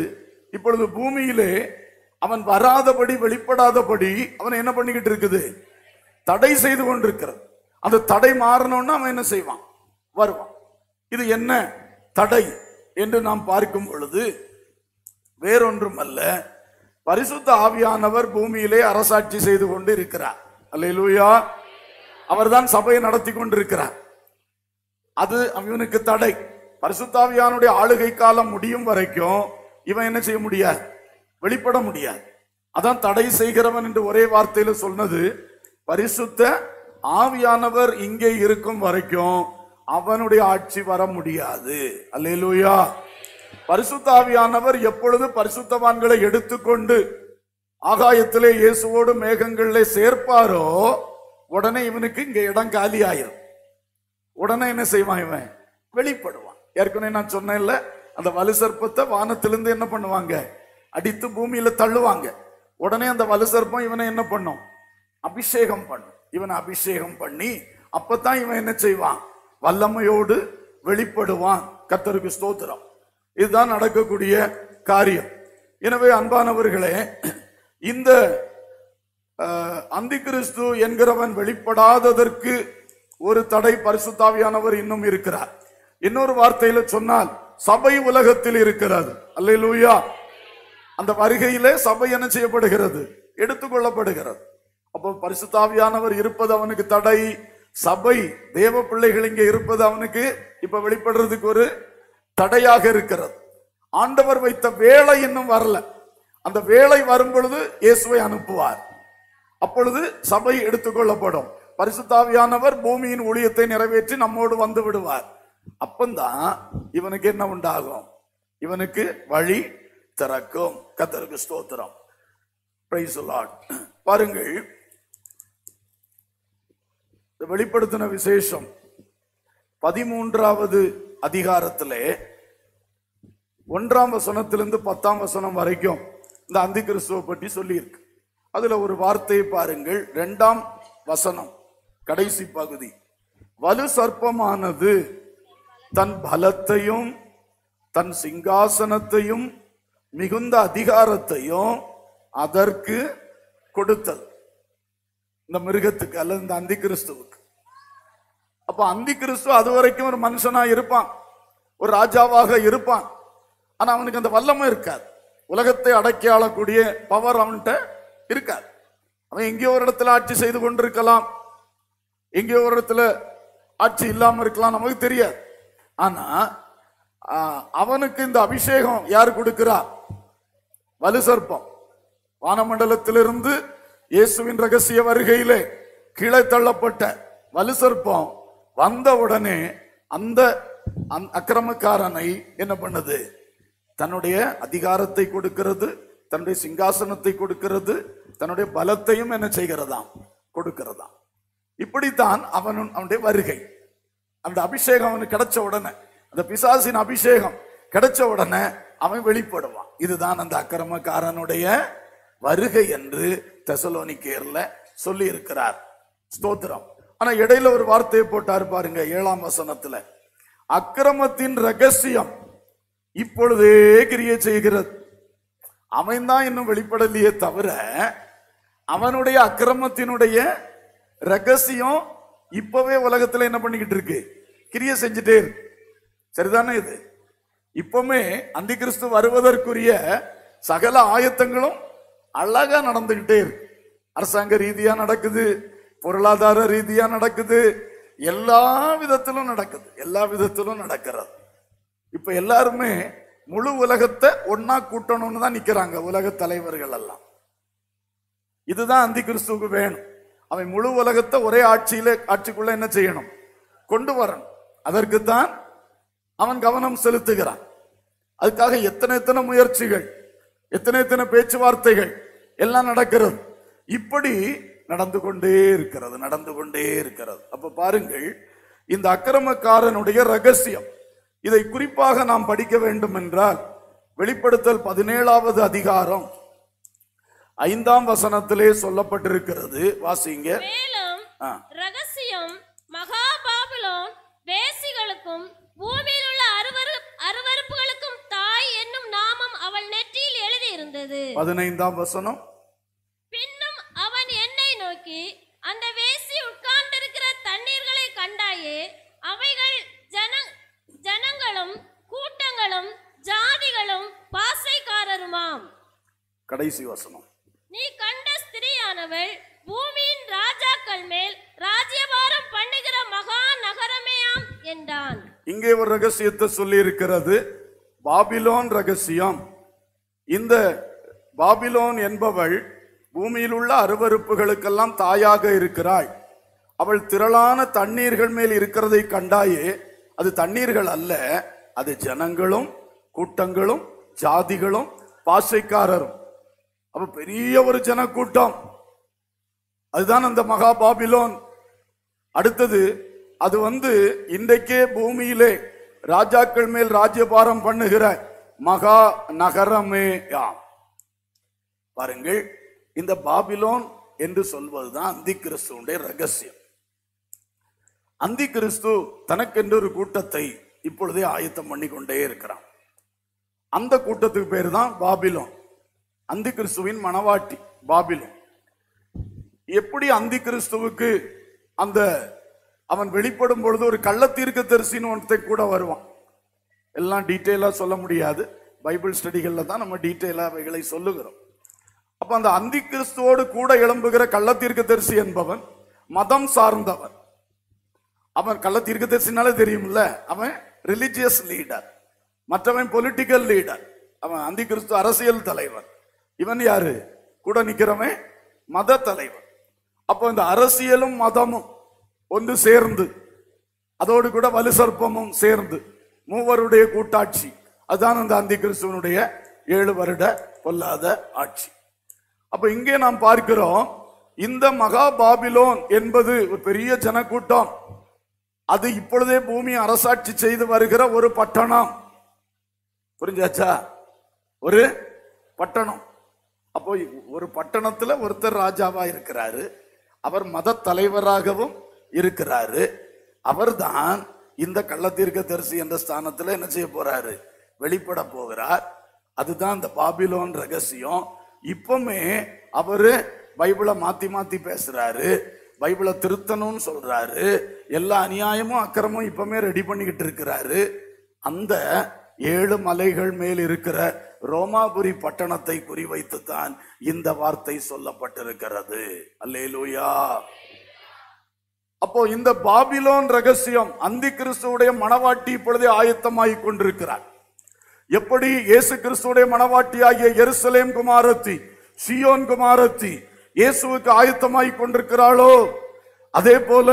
இப்பொழுது பூமியிலே அவன் வராதபடி வெளிப்படாதபடி அவன் என்ன பண்ணிக்கிட்டு இருக்குது? தடை செய்து கொண்டிருக்கிறது அந்த தடை மாறணும்னா அவன் என்ன செய்வான்? வருவான். இது என்ன தடை என்று நாம் பார்க்கும் பொழுது வேறொன்றும் அல்ல பரிசுத்த ஆவியானவர் பூமியிலே அரசாட்சி செய்து கொண்டு இருக்கிறார் அல்லேலூயா. அவர்தான் சபையை நடத்தி கொண்டிருக்கிறார். அது இவனுக்கு தடை. பரிசுத்தாவியானுடைய ஆளுகை காலம் முடியும் வரைக்கும் இவன் என்ன செய்ய முடியாது? வெளிப்பட முடியாது. அதான் தடை செய்கிறவன் என்று ஒரே வார்த்தையில சொன்னது பரிசுத்த ஆவியானவர் இங்கே இருக்கும் வரைக்கும் அவனுடைய ஆட்சி வர முடியாது. அல்லேலூயா. பரிசுத்தாவியானவர் எப்பொழுது பரிசுத்தவான்களை எடுத்துக்கொண்டு ஆகாயத்திலே இயேசுவோடு மேகங்களிலே சேர்ப்பாரோ உடனே இவனுக்கு இங்க இடம் காலி ஆயிரும் உடனே என்ன செய்வான் இவன்? வெளிப்படுவான். ஏற்கனவே நான் சொன்னேன்ல அந்த வலு சர்ப்பத்தை வானத்திலிருந்து என்ன பண்ணுவாங்க? அடித்து பூமியில தள்ளுவாங்க. உடனே அந்த வலு சர்ப்பம் இவனை என்ன பண்ணும்? அபிஷேகம் பண்ணும். இவனை அபிஷேகம் பண்ணி அப்பத்தான் இவன் என்ன செய்வான்? வல்லமையோடு வெளிப்படுவான். கத்தருக்கு ஸ்தோத்திரம். இதுதான் நடக்கக்கூடிய காரியம். எனவே அன்பானவர்களே இந்த அந்தி கிறிஸ்து என்கிறவன் வெளிப்படாததற்கு ஒரு தடை பரிசுத்தாவியானவர் இன்னும் இருக்கிறார். இன்னொரு வார்த்தையில சொன்னால் சபை உலகத்தில் இருக்கிறது. அல்லேலூயா. அந்த வருகையிலே சபை என்ன செய்யப்படுகிறது? எடுத்துக்கொள்ளப்படுகிறது அப்போ பரிசுத்தாவியானவர் இருப்பது அவனுக்கு தடை. சபை தேவ பிள்ளைகள் இங்கே இருப்பது அவனுக்கு இப்ப வெளிப்படுறதுக்கு ஒரு தடையாக இருக்கிறது. ஆண்டவர் வைத்த வேலை இன்னும் வரல. அந்த வேலை வரும் பொழுது இயேசுவை அனுப்புவார். அப்பொழுது சபை எடுத்துக்கொள்ளப்படும். பரிசுத்தாவியானவர் பூமியின் ஊழியத்தை நிறைவேற்றி நம்மோடு வந்து விடுவார். அப்பந்தான் இவனுக்கு என்ன உண்டாகும்? இவனுக்கு வழி திறக்கும். கத்தருக்கு ஸ்தோத்திரம். பாருங்கள். வெளிப்படுத்தின விசேஷம். பதிமூன்றாவது அதிகாரத்திலே ஒன்றாம் வசனத்திலிருந்து பத்தாம் வசனம் வரைக்கும் இந்த அந்தி கிறிஸ்துவை பற்றி சொல்லியிருக்கு. அதுல ஒரு வார்த்தையை பாருங்கள். ரெண்டாம் வசனம் கடைசி பகுதி. வலு சர்ப்பமானது தன் பலத்தையும் தன் சிங்காசனத்தையும் மிகுந்த அதிகாரத்தையும் அதற்கு கொடுத்தது இந்த மிருகத்துக்கு அல்லது இந்த அந்தி கிறிஸ்துவுக்கு அப்போ அந்தி கிறிஸ்து அது வரைக்கும் ஒரு மனுஷனா இருப்பான். ஒரு ராஜாவாக இருப்பான். ஆனா அவனுக்கு அந்த வல்லமை இருக்காது. உலகத்தை அடக்கி ஆளக்கூடிய பவர் அவன்கிட்ட இருக்காது. அவன் எங்கேயோ ஒரு இடத்துல ஆட்சி செய்து கொண்டிருக்கலாம். எங்கேயோ ஒரு இடத்துல ஆட்சி இல்லாமல் இருக்கலாம் நமக்கு தெரியாது. ஆனா அவனுக்கு இந்த அபிஷேகம் யார் கொடுக்கிறா? வலு சர்ப்பம். வானமண்டலத்திலிருந்து இயேசுவின் ரகசிய வருகையிலே கீழே தள்ளப்பட்ட வலு சர்ப்பம் வந்த உடனே அந்த அக்கிரமக்காரனை என்ன பண்ணுது? தன்னுடைய அதிகாரத்தை கொடுக்கிறது தன்னுடைய சிங்காசனத்தை கொடுக்கிறது தன்னுடைய பலத்தையும் என்ன செய்கிறதாம்? கொடுக்கிறதாம். இப்படித்தான் அவன் அவனுடைய வருகை. அந்த அபிஷேகம் அவனுக்கு கிடைச்ச உடனே அந்த பிசாசின் அபிஷேகம் கிடைச்ச உடனே அவன் வெளிப்படுவான். இதுதான் அந்த அக்கிரமக்காரனுடைய வருகை என்று தெசலோனிக்கேர்ல சொல்லி இருக்கிறார் ஸ்தோத்திரம். ஆனா இடையில ஒரு வார்த்தையை போட்டார் பாருங்க ஏழாம் வசனத்துல. அக்கிரமத்தின் ரகசியம் இப்பொழுதே கிரியை செய்கிறது. அவன் தான் இன்னும் வெளிப்படலையே தவிர அவனுடைய அக்கிரமத்தினுடைய ரகசியம் இப்பவே உலகத்துல என்ன பண்ணிக்கிட்டு இருக்கு? கிரியை செஞ்சுட்டே இருக்கு. சரிதானே இது? இப்பவுமே அந்தி கிறிஸ்து வருவதற்குரிய சகல ஆயத்தங்களும் அழகா நடந்துகிட்டே இருக்கு. அரசாங்க ரீதியா நடக்குது. பொருளாதார ரீதியா நடக்குது. எல்லா விதத்திலும் நடக்குது. எல்லா விதத்திலும் நடக்கிறது. இப்ப எல்லாருமே முழு உலகத்தை ஒன்னா கூட்டணும்னு தான் நிக்கிறாங்க உலக தலைவர்கள் எல்லாம். இதுதான் அந்தி கிறிஸ்துவுக்கு வேணும். அவன் முழு உலகத்தை ஒரே ஆட்சியில ஆட்சிக்குள்ள என்ன செய்யணும்? கொண்டு வரணும். அதற்குத்தான் அவன் கவனம் செலுத்துகிறான். அதுக்காக எத்தனை எத்தனை முயற்சிகள் எத்தனை எத்தனை பேச்சுவார்த்தைகள் எல்லாம் நடக்கிறது. இப்படி நடந்து கொண்டே இருக்கிறது நடந்து கொண்டே இருக்கிறது. அப்ப பாருங்கள் இந்த அக்கிரமக்காரனுடைய ரகசியம். இதை குறிப்பாக நாம் படிக்க வேண்டும் என்றால் வெளிப்படுத்தல் பதினேழாவது அதிகாரம் ஐந்தாம் வசனத்திலே சொல்லப்பட்டிருக்கிறது. வாசிங்க. ரகசியம் மகா பாபிலோன் வேசிகளுக்கும் பூமியில் உள்ள அருவரு அருவருப்புகளுக்கும் தாய் என்னும் நாமம் அவள் நெற்றியில் எழுதியிருந்தது. பதினைந்தாம் வசனம் பின்னும் அவன் என்னை நோக்கி அந்த வேசி உட்கார்ந்திருக்கிற தண்ணீர்களை கண்டாயே அவைகள் ஜன ஜனங்களும் கூட்டங்களும் ஜாதிகளும் பாசைக்காரருமாம் கடைசி வசனம். நீ கண்ட ஸ்திரியானவள் பூமியின் ராஜாக்கள் மேல் ராஜ்யபாரம் பண்ணுகிற மகா நகரமேயாம் என்றான். இங்கே ஒரு ரகசியத்தை சொல்லி இருக்கிறது பாபிலோன் ரகசியம். இந்த பாபிலோன் என்பவள் பூமியில் உள்ள அருவருப்புகளுக்கெல்லாம் தாயாக இருக்கிறாள். அவள் திரளான தண்ணீர்கள் மேல் இருக்கிறதை கண்டாயே அது தண்ணீர்கள் அல்ல அது ஜனங்களும் கூட்டங்களும் ஜாதிகளும் பாசைக்காரரும். அப்ப பெரிய ஒரு ஜனக்கூட்டம். அதுதான் அந்த மகா பாபிலோன். அடுத்தது அது வந்து இன்றைக்கே பூமியிலே ராஜாக்கள் மேல் ராஜ்யபாரம் பண்ணுகிற மகா நகரமே யாம். பாருங்கள் இந்த பாபிலோன் என்று சொல்வதுதான் அந்தி கிறிஸ்துடைய ரகசியம். அந்தி கிறிஸ்து தனக்கென்று ஒரு கூட்டத்தை இப்பொழுதே ஆயத்தம் பண்ணி கொண்டே இருக்கிறான். அந்த கூட்டத்துக்கு பேர் தான் பாபிலோன். அந்தி கிறிஸ்துவின் மணவாட்டி பாபிலோ எப்படி அந்தி கிறிஸ்துவுக்கு அந்த அவன் வெளிப்படும் பொழுது ஒரு கள்ளத்தீர்க்க தரிசின்னு ஒருத்தன் கூட வருவான். எல்லாம் டீட்டெயிலாக சொல்ல முடியாது. பைபிள் ஸ்டடிகளில் தான் நம்ம டீட்டெயிலாக அவைகளை சொல்லுகிறோம். அப்போ அந்த அந்தி கிறிஸ்துவோடு கூட எழும்புகிற கள்ளத்தீர்க்க தரிசி என்பவன் மதம் சார்ந்தவன். அவன் கள்ளத்தீர்க்க தரிசினாலே தெரியும்ல அவன் ரிலிஜியஸ் லீடர் மற்றவன் பொலிட்டிக்கல் லீடர் அவன் அந்தி கிறிஸ்து அரசியல் தலைவன். இவன் யாரு? கூட நிக்கிறவன் மத தலைவன் அப்போ இந்த அரசியலும் மதமும் ஒன்று சேர்ந்து அதோடு கூட வலு சர்ப்பமும் சேர்ந்து மூவருடைய கூட்டாட்சி. அதுதான் அந்த அந்தி கிறிஸ்துவனுடைய ஏழு வருட பொல்லாத ஆட்சி. அப்ப இங்கே நாம் பார்க்கிறோம் இந்த மகா பாபிலோன் என்பது ஒரு பெரிய ஜனக்கூட்டம். அது இப்பொழுதே பூமி அரசாட்சி செய்து வருகிற ஒரு பட்டணம். புரிஞ்சாச்சா? ஒரு பட்டணம். அப்போ ஒரு பட்டணத்துல ஒருத்தர் ராஜாவா இருக்கிறாரு. அவர் மத தலைவராகவும் இருக்கிறாரு. அவர்தான் இந்த கள்ளத்தீர்க்க தரிசி என்ற ஸ்தானத்துல என்ன செய்ய போறாரு? வெளிப்பட போகிறார். அதுதான் இந்த பாபிலோன் ரகசியம். இப்பவுமே அவரு பைபிளை மாத்தி மாத்தி பேசுறாரு. பைபிளை திருத்தணும்னு சொல்றாரு. எல்லா அநியாயமும் அக்கிரமும் இப்பவுமே ரெடி பண்ணிக்கிட்டு இருக்கிறாரு. அந்த ஏழு மலைகள் மேல் இருக்கிற ரோமாபுரி பட்டணத்தை குறிவைத்து தான் இந்த வார்த்தை சொல்லப்பட்டிருக்கிறது. அல்லேலூயா. அப்போ இந்த பாபிலோன் ரகசியம் அந்தி கிறிஸ்துடைய மணவாட்டி இப்பொழுதே ஆயத்தமாகிக் கொண்டிருக்கிறார். எப்படி இயேசு கிறிஸ்துவுடைய மணவாட்டியாகிய எருசலேம் குமாரத்தி சியோன் குமாரத்தி இயேசுவுக்கு ஆயத்தமாகிக் கொண்டிருக்கிறாளோ? அதே போல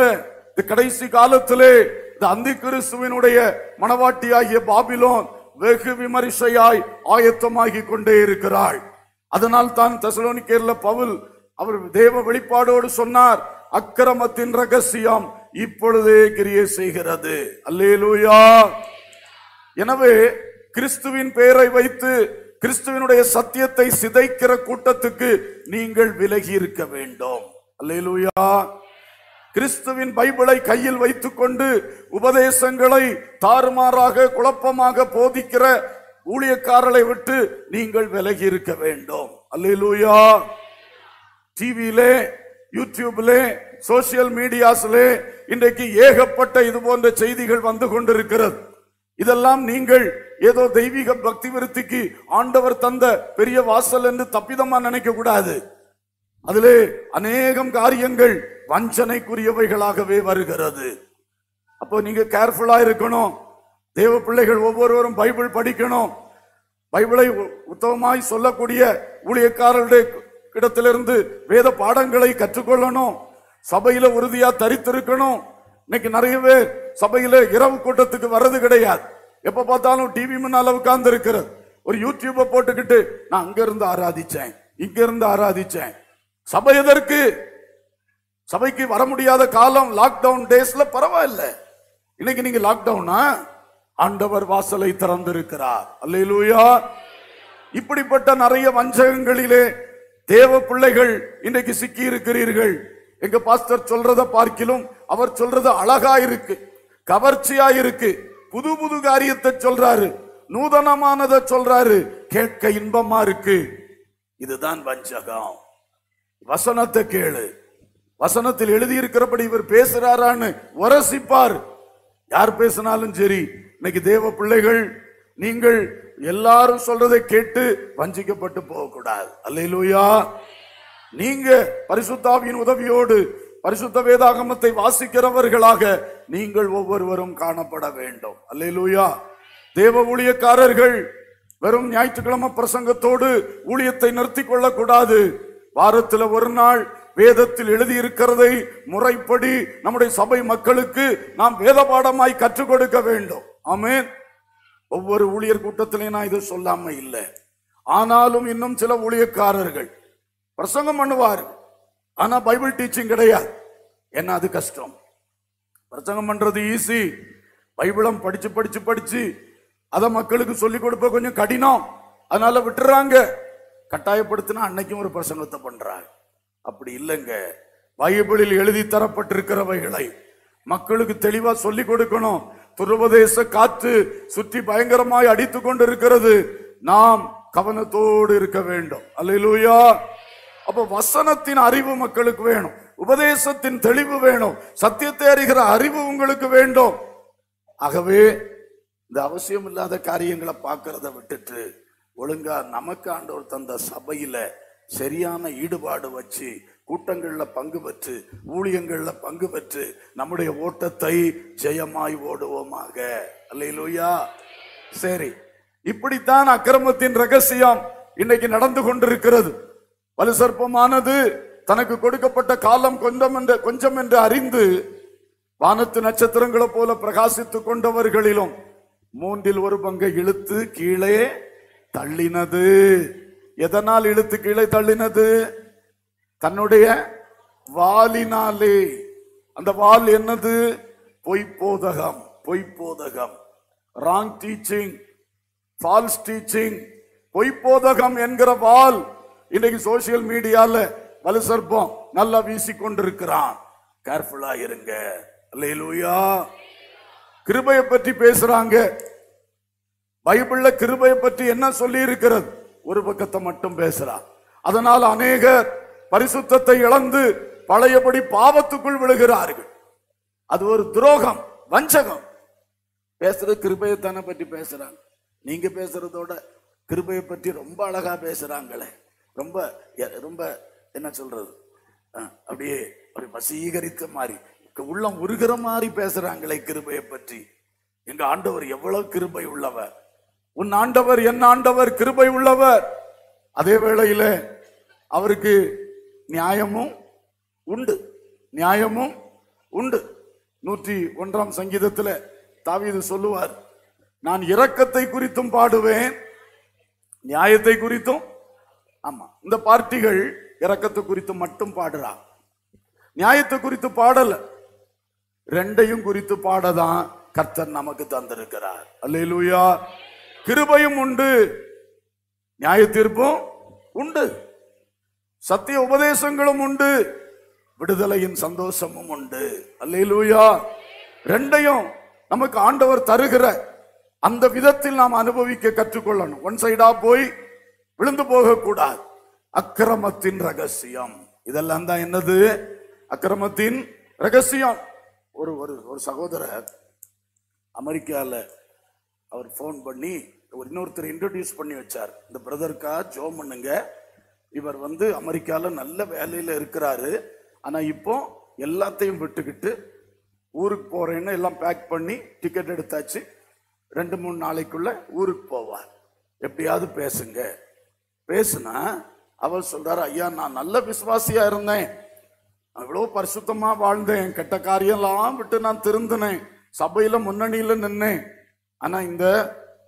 இந்த கடைசி காலத்திலே இந்த அந்தி கிறிஸ்துவினுடைய மணவாட்டியாகிய பாபிலோன் வெகு விமரிசையாய் ஆயத்தமாகி கொண்டே இருக்கிறாள். அதனால் தான் தசலோனிக்கேர்ல பவுல் அவர் தேவ வெளிப்பாடோடு சொன்னார் அக்கிரமத்தின் ரகசியம் இப்பொழுதே கிரியை செய்கிறது. அல்லேலூயா. எனவே கிறிஸ்துவின் பெயரை வைத்து கிறிஸ்துவினுடைய சத்தியத்தை சிதைக்கிற கூட்டத்துக்கு நீங்கள் விலகி இருக்க வேண்டும். அல்லேலூயா. கிறிஸ்துவின் பைபிளை கையில் வைத்துக்கொண்டு உபதேசங்களை தாறுமாறாக குழப்பமாக போதிக்கிற ஊழியக்காரரை விட்டு நீங்கள் விலகி இருக்க வேண்டும். அல்லேலூயா. டிவியிலே யூடியூப்லே சோசியல் மீடியாஸ்லே இன்றைக்கு ஏகப்பட்ட இது போன்ற செய்திகள் வந்து கொண்டிருக்கிறது. இதெல்லாம் நீங்கள் ஏதோ தெய்வீக பக்தி விருத்திக்கு ஆண்டவர் தந்த பெரிய வாசல் என்று தப்பிதமா நினைக்க கூடாது அதிலே அநேகம் காரியங்கள் வஞ்சனைக்குரியவைகளாகவே வருகிறது. அப்போ நீங்க கேர்ஃபுல்லா இருக்கணும். தேவ பிள்ளைகள் ஒவ்வொருவரும் பைபிள் படிக்கணும். பைபிளை உ- உத்தமமாய் சொல்லக்கூடிய ஊழியக்காரருடைய இடத்திலிருந்து வேத பாடங்களை கற்றுக்கொள்ளணும். சபையில உறுதியா தரித்திருக்கணும். இன்னைக்கு நிறைய பேர் சபையில இரவு கூட்டத்துக்கு வர்றது கிடையாது. எப்ப பார்த்தாலும் டிவி முன்னால உட்கார்ந்து இருக்கிறது ஒரு யூடியூப போட்டுக்கிட்டு நான் அங்க இருந்து ஆராதிச்சேன் இங்க இருந்து ஆராதிச்சேன் சபை எதற்கு? சபைக்கு வர முடியாத காலம் லாக்டவுன் டேஸ்ல பரவாயில்ல. இன்னைக்கு நீங்க லாக்டவுனா ஆண்டவர் வாசலை திறந்திருக்கிறார். அல்லேலூயா. இப்படிப்பட்ட நிறைய வஞ்சகங்களிலே தேவ பிள்ளைகள் இன்றைக்கு சிக்கி இருக்கிறீர்கள் எங்க பாஸ்டர் சொல்றத பார்க்கிலும் அவர் சொல்றது அழகா இருக்கு கவர்ச்சியா இருக்கு. புது புது காரியத்தை சொல்றாரு நூதனமானதை சொல்றாரு. கேட்க இன்பமா இருக்கு. இதுதான் வஞ்சகம். வசனத்தை கேளு. வசனத்தில் எழுதியிருக்கிறபடி இவர் பேசுறாரான்னு உரசிப்பார். யார் பேசினாலும் சரி இன்னைக்கு தேவ பிள்ளைகள் நீங்கள் எல்லாரும் சொல்றதை கேட்டு வஞ்சிக்கப்பட்டு போகக்கூடாது. அல்லையிலூயா நீங்க பரிசுத்தாவியின் உதவியோடு பரிசுத்த வேதாகமத்தை வாசிக்கிறவர்களாக நீங்கள் ஒவ்வொருவரும் காணப்பட வேண்டும். அல்லையிலூயா தேவ ஊழியக்காரர்கள் வெறும் ஞாயிற்றுக்கிழமை பிரசங்கத்தோடு ஊழியத்தை நிறுத்திக் கொள்ளக்கூடாது. வாரத்தில் ஒரு நாள் வேதத்தில் எழுதியிருக்கிறதை முறைப்படி நம்முடைய சபை மக்களுக்கு நாம் வேத பாடமாய் கற்றுக் கொடுக்க வேண்டும். ஆமேன். ஒவ்வொரு ஊழியர் கூட்டத்திலையும் நான் இதை சொல்லாம இல்லை. ஆனாலும் இன்னும் சில ஊழியக்காரர்கள் பிரசங்கம் பண்ணுவார் ஆனா பைபிள் டீச்சிங் கிடையாது. என்ன அது கஷ்டம். பிரசங்கம் பண்றது ஈஸி. பைபிளம் படிச்சு படிச்சு படிச்சு அதை மக்களுக்கு சொல்லிக் கொடுப்ப கொஞ்சம் கடினம். அதனால விட்டுறாங்க. கட்டாயப்படுத்தினா அன்னைக்கும் ஒரு பிரசங்கத்தை பண்ணுறாங்க அப்படி இல்லைங்க. பைபிளில் எழுதி தரப்பட்டிருக்கிறவைகளை மக்களுக்கு தெளிவாக சொல்லி கொடுக்கணும். துருபதேச காற்று சுற்றி பயங்கரமாய் அடித்து கொண்டிருக்கிறது. நாம் கவனத்தோடு இருக்க வேண்டும். அல்லா அப்ப வசனத்தின் அறிவு மக்களுக்கு வேணும். உபதேசத்தின் தெளிவு வேணும். சத்தியத்தை அறிகிற அறிவு உங்களுக்கு வேண்டும். ஆகவே இந்த அவசியம் இல்லாத காரியங்களை பார்க்கறத விட்டுட்டு ஒழுங்கா நமக்கு ஆண்டவர் தந்த சபையில சரியான ஈடுபாடு வச்சு கூட்டங்களில் பங்கு பெற்று ஊழியங்களில் பங்கு பெற்று நம்முடைய ஓட்டத்தை ஜெயமாய் ஓடுவோமாக. அல்லையிலோயா சரி இப்படித்தான் அக்கிரமத்தின் ரகசியம் இன்னைக்கு நடந்து கொண்டிருக்கிறது. வலுசற்பமானது தனக்கு கொடுக்கப்பட்ட காலம் கொஞ்சம் என்று கொஞ்சம் என்று அறிந்து வானத்து நட்சத்திரங்களைப் போல பிரகாசித்துக் கொண்டவர்களிலும் மூன்றில் ஒரு பங்கை இழுத்து கீழே தள்ளினது. எதனால் இழுத்து கீழே தள்ளினது? தன்னுடைய வாலினாலே அந்த வால் என்னது? பொய்ப்போதகம் பொய்ப்போதகம். ராங் டீச்சிங் ஃபால்ஸ் டீச்சிங் பொய்ப்போதகம் என்கிற வால் இன்னைக்கு சோசியல் மீடியால வலுசற்பம் நல்லா வீசி கொண்டிருக்கிறான் கேர்ஃபுல்லா இருங்க. அல்லேலூயா கிருபையை பற்றி பேசுறாங்க. பைபிள்ல கிருபையை பற்றி என்ன சொல்லி இருக்கிறது ஒரு பக்கத்தை மட்டும் பேசுறார் அதனால் அநேகர் பரிசுத்தத்தை இழந்து பழையபடி பாவத்துக்குள் விழுகிறார்கள். அது ஒரு துரோகம் வஞ்சகம். பேசுறது கிருபையை தானே பற்றி பேசுறாங்க. நீங்க பேசுறதோட கிருபையை பற்றி ரொம்ப அழகா பேசுறாங்களே. ரொம்ப ரொம்ப என்ன சொல்றது? அப்படியே அப்படி வசீகரித்த மாதிரி உள்ளம் உருகிற மாதிரி பேசுறாங்களே கிருபையை பற்றி. எங்க ஆண்டவர் எவ்வளவு கிருபை உள்ளவர். உன் ஆண்டவர் என் ஆண்டவர் கிருபை உள்ளவர். அதே வேளையில அவருக்கு நியாயமும் உண்டு. நியாயமும் உண்டு. நூற்றி ஒன்றாம் சங்கீதத்துல தாவீது சொல்லுவார் நான் இரக்கத்தை குறித்தும் பாடுவேன் நியாயத்தை குறித்தும் ஆமா இந்த பார்ட்டிகள் இரக்கத்தை குறித்து மட்டும் பாடுறா. நியாயத்தை குறித்து பாடல. ரெண்டையும் குறித்து பாடதான் கர்த்தர் நமக்கு தந்திருக்கிறார். அல்லேலூயா. கிருபையும் உண்டு. நியாய தீர்ப்பும் உண்டு. சத்திய உபதேசங்களும் உண்டு. விடுதலையின் சந்தோஷமும் உண்டு. அல்லேலூயா. ரெண்டையும் நமக்கு ஆண்டவர் தருகிற அந்த விதத்தில் நாம் அனுபவிக்க கற்றுக்கொள்ளணும். ஒன் சைடா போய் விழுந்து போகக்கூடாது. அக்கிரமத்தின் ரகசியம். இதெல்லாம் தான் என்னது? அக்கிரமத்தின் ரகசியம். ஒரு ஒரு ஒரு சகோதரர் அமெரிக்கால அவர் ஃபோன் பண்ணி ஒரு இன்னொருத்தர் இன்ட்ரடியூஸ் பண்ணி வச்சார். இந்த பிரதருக்கா ஜோ பண்ணுங்க இவர் வந்து அமெரிக்காவில் நல்ல வேலையில் இருக்கிறாரு. ஆனால் இப்போ எல்லாத்தையும் விட்டுக்கிட்டு ஊருக்கு போகிறேன்னு எல்லாம் பேக் பண்ணி டிக்கெட் எடுத்தாச்சு. ரெண்டு மூணு நாளைக்குள்ளே ஊருக்கு போவார். எப்படியாவது பேசுங்க. பேசுனா அவர் சொல்கிறார் ஐயா நான் நல்ல விசுவாசியாக இருந்தேன். அவ்வளோ பரிசுத்தமாக வாழ்ந்தேன். கெட்ட காரியம்லாம் விட்டு நான் திருந்தினேன். சபையில் முன்னணியில் நின்னேன். ஆனா இந்த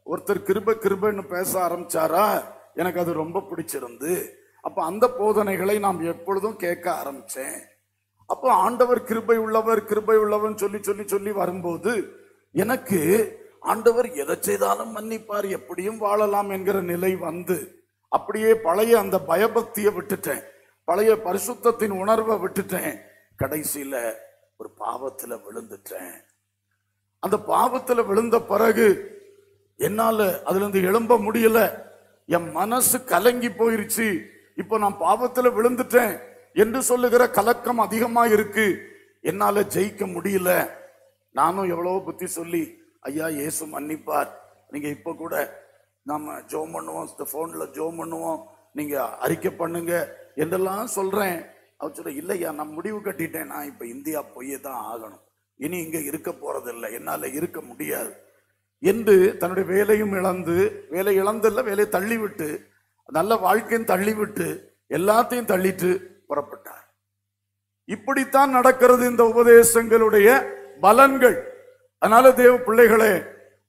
ஒருத்தர் கிருப கிருபன்னு பேச ஆரம்பிச்சாரா? எனக்கு அது ரொம்ப பிடிச்சிருந்து. அப்ப அந்த போதனைகளை நாம் எப்பொழுதும் கேட்க ஆரம்பிச்சேன். அப்போ ஆண்டவர் கிருபை உள்ளவர் கிருபை உள்ளவன் சொல்லி சொல்லி சொல்லி வரும்போது எனக்கு ஆண்டவர் எதை செய்தாலும் மன்னிப்பார் எப்படியும் வாழலாம் என்கிற நிலை வந்து. அப்படியே பழைய அந்த பயபக்தியை விட்டுட்டேன். பழைய பரிசுத்தத்தின் உணர்வை விட்டுட்டேன். கடைசியில ஒரு பாவத்துல விழுந்துட்டேன். அந்த பாவத்தில் விழுந்த பிறகு என்னால் அதுலேருந்து எழும்ப முடியலை. என் மனசு கலங்கி போயிருச்சு. இப்போ நான் பாவத்தில் விழுந்துட்டேன் என்று சொல்லுகிற கலக்கம் அதிகமாக இருக்கு என்னால் ஜெயிக்க முடியல. நானும் எவ்வளவோ புத்தி சொல்லி ஐயா இயேசு மன்னிப்பார். நீங்கள் இப்போ கூட நம்ம ஜோம் பண்ணுவோம் இந்த ஃபோனில் ஜோம் பண்ணுவோம். நீங்கள் அறிக்கை பண்ணுங்க என்றெல்லாம் சொல்கிறேன் அவர் சொல்ல இல்லையா நான் முடிவு கட்டிட்டேன். நான் இப்போ இந்தியா போயே தான் ஆகணும். இனி இங்கே இருக்க போறதில்லை. என்னால் இருக்க முடியாது. என்று தன்னுடைய வேலையும் இழந்து வேலை இழந்தில்ல வேலையை தள்ளிவிட்டு நல்ல வாழ்க்கையும் தள்ளிவிட்டு எல்லாத்தையும் தள்ளிட்டு புறப்பட்டார். இப்படித்தான் நடக்கிறது இந்த உபதேசங்களுடைய பலன்கள். அதனால தேவ பிள்ளைகளே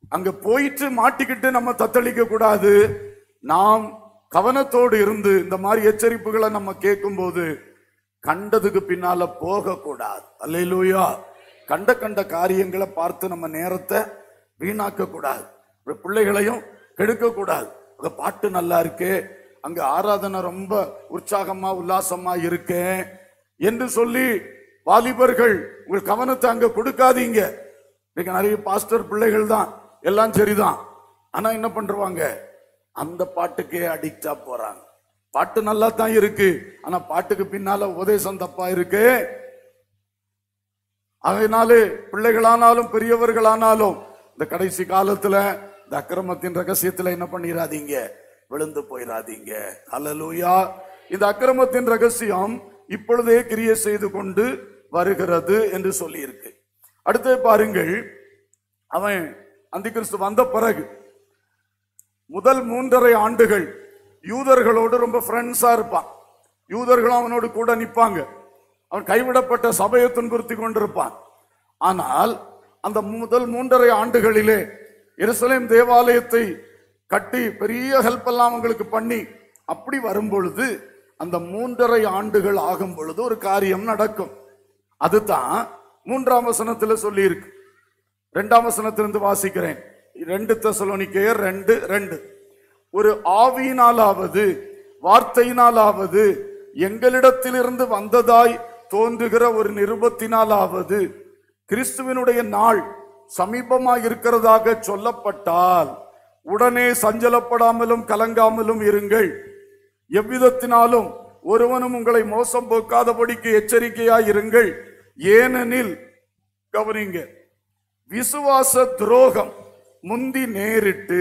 அங்க போயிட்டு மாட்டிக்கிட்டு நம்ம தத்தளிக்க கூடாது. நாம் கவனத்தோடு இருந்து இந்த மாதிரி எச்சரிப்புகளை நம்ம கேட்கும் போது கண்டதுக்கு பின்னால போக கூடாது கண்ட கண்ட காரியங்களை பார்த்து நம்ம நேரத்தை வீணாக்க கூடாது பிள்ளைகளையும் கெடுக்க கூடாது பாட்டு நல்லா இருக்கே அங்க ஆராதனை ரொம்ப உற்சாகமா உல்லாசமா இருக்கு என்று சொல்லி வாலிபர்கள் உங்கள் கவனத்தை அங்க கொடுக்காதீங்க. இன்னைக்கு நிறைய பாஸ்டர் பிள்ளைகள் தான் எல்லாம் சரிதான். ஆனா என்ன பண்றாங்க? அந்த பாட்டுக்கே அடிக்டா போறாங்க. பாட்டு நல்லா தான் இருக்கு ஆனா பாட்டுக்கு பின்னால உபதேசம் தப்பா இருக்கு. அதனாலே பிள்ளைகளானாலும் பெரியவர்களானாலும் இந்த கடைசி காலத்துல இந்த அக்கிரமத்தின் ரகசியத்துல என்ன பண்ணிடாதீங்க விழுந்து போயிடாதீங்க அலலூயா இந்த அக்கிரமத்தின் ரகசியம் இப்பொழுதே கிரிய செய்து கொண்டு வருகிறது என்று சொல்லியிருக்கு. அடுத்து பாருங்கள். அவன் அந்திகிறிஸ்து வந்த பிறகு முதல் மூன்றரை ஆண்டுகள் யூதர்களோடு ரொம்ப ஃப்ரெண்ட்ஸாக இருப்பான். யூதர்களும் அவனோடு கூட நிற்பாங்க அவன் கைவிடப்பட்ட சபையை துன்புறுத்தி கொண்டிருப்பான். ஆனால் அந்த முதல் மூன்றரை ஆண்டுகளிலே எருசலேம் தேவாலயத்தை கட்டி பெரிய ஹெல்ப் எல்லாம் அவங்களுக்கு பண்ணி அப்படி வரும் பொழுது அந்த மூன்றரை ஆண்டுகள் ஆகும் பொழுது ஒரு காரியம் நடக்கும். அதுதான் மூன்றாம் வசனத்தில் சொல்லியிருக்கு. ரெண்டாம் வசனத்திலிருந்து வாசிக்கிறேன். ரெண்டு தெசலோனிக்கேயர் ரெண்டு ரெண்டு. ஒரு ஆவியினாலாவது வார்த்தையினாலாவது எங்களிடத்திலிருந்து வந்ததாய் தோன்றுகிற ஒரு நிருபத்தினாலாவது கிறிஸ்துவினுடைய நாள் சமீபமாக இருக்கிறதாக சொல்லப்பட்டால் உடனே சஞ்சலப்படாமலும் கலங்காமலும் இருங்கள். எவ்விதத்தினாலும் ஒருவனும் உங்களை மோசம் போக்காதபடிக்கு எச்சரிக்கையாய் இருங்கள் ஏனெனில் கவனிங்க விசுவாச துரோகம் முந்தி நேரிட்டு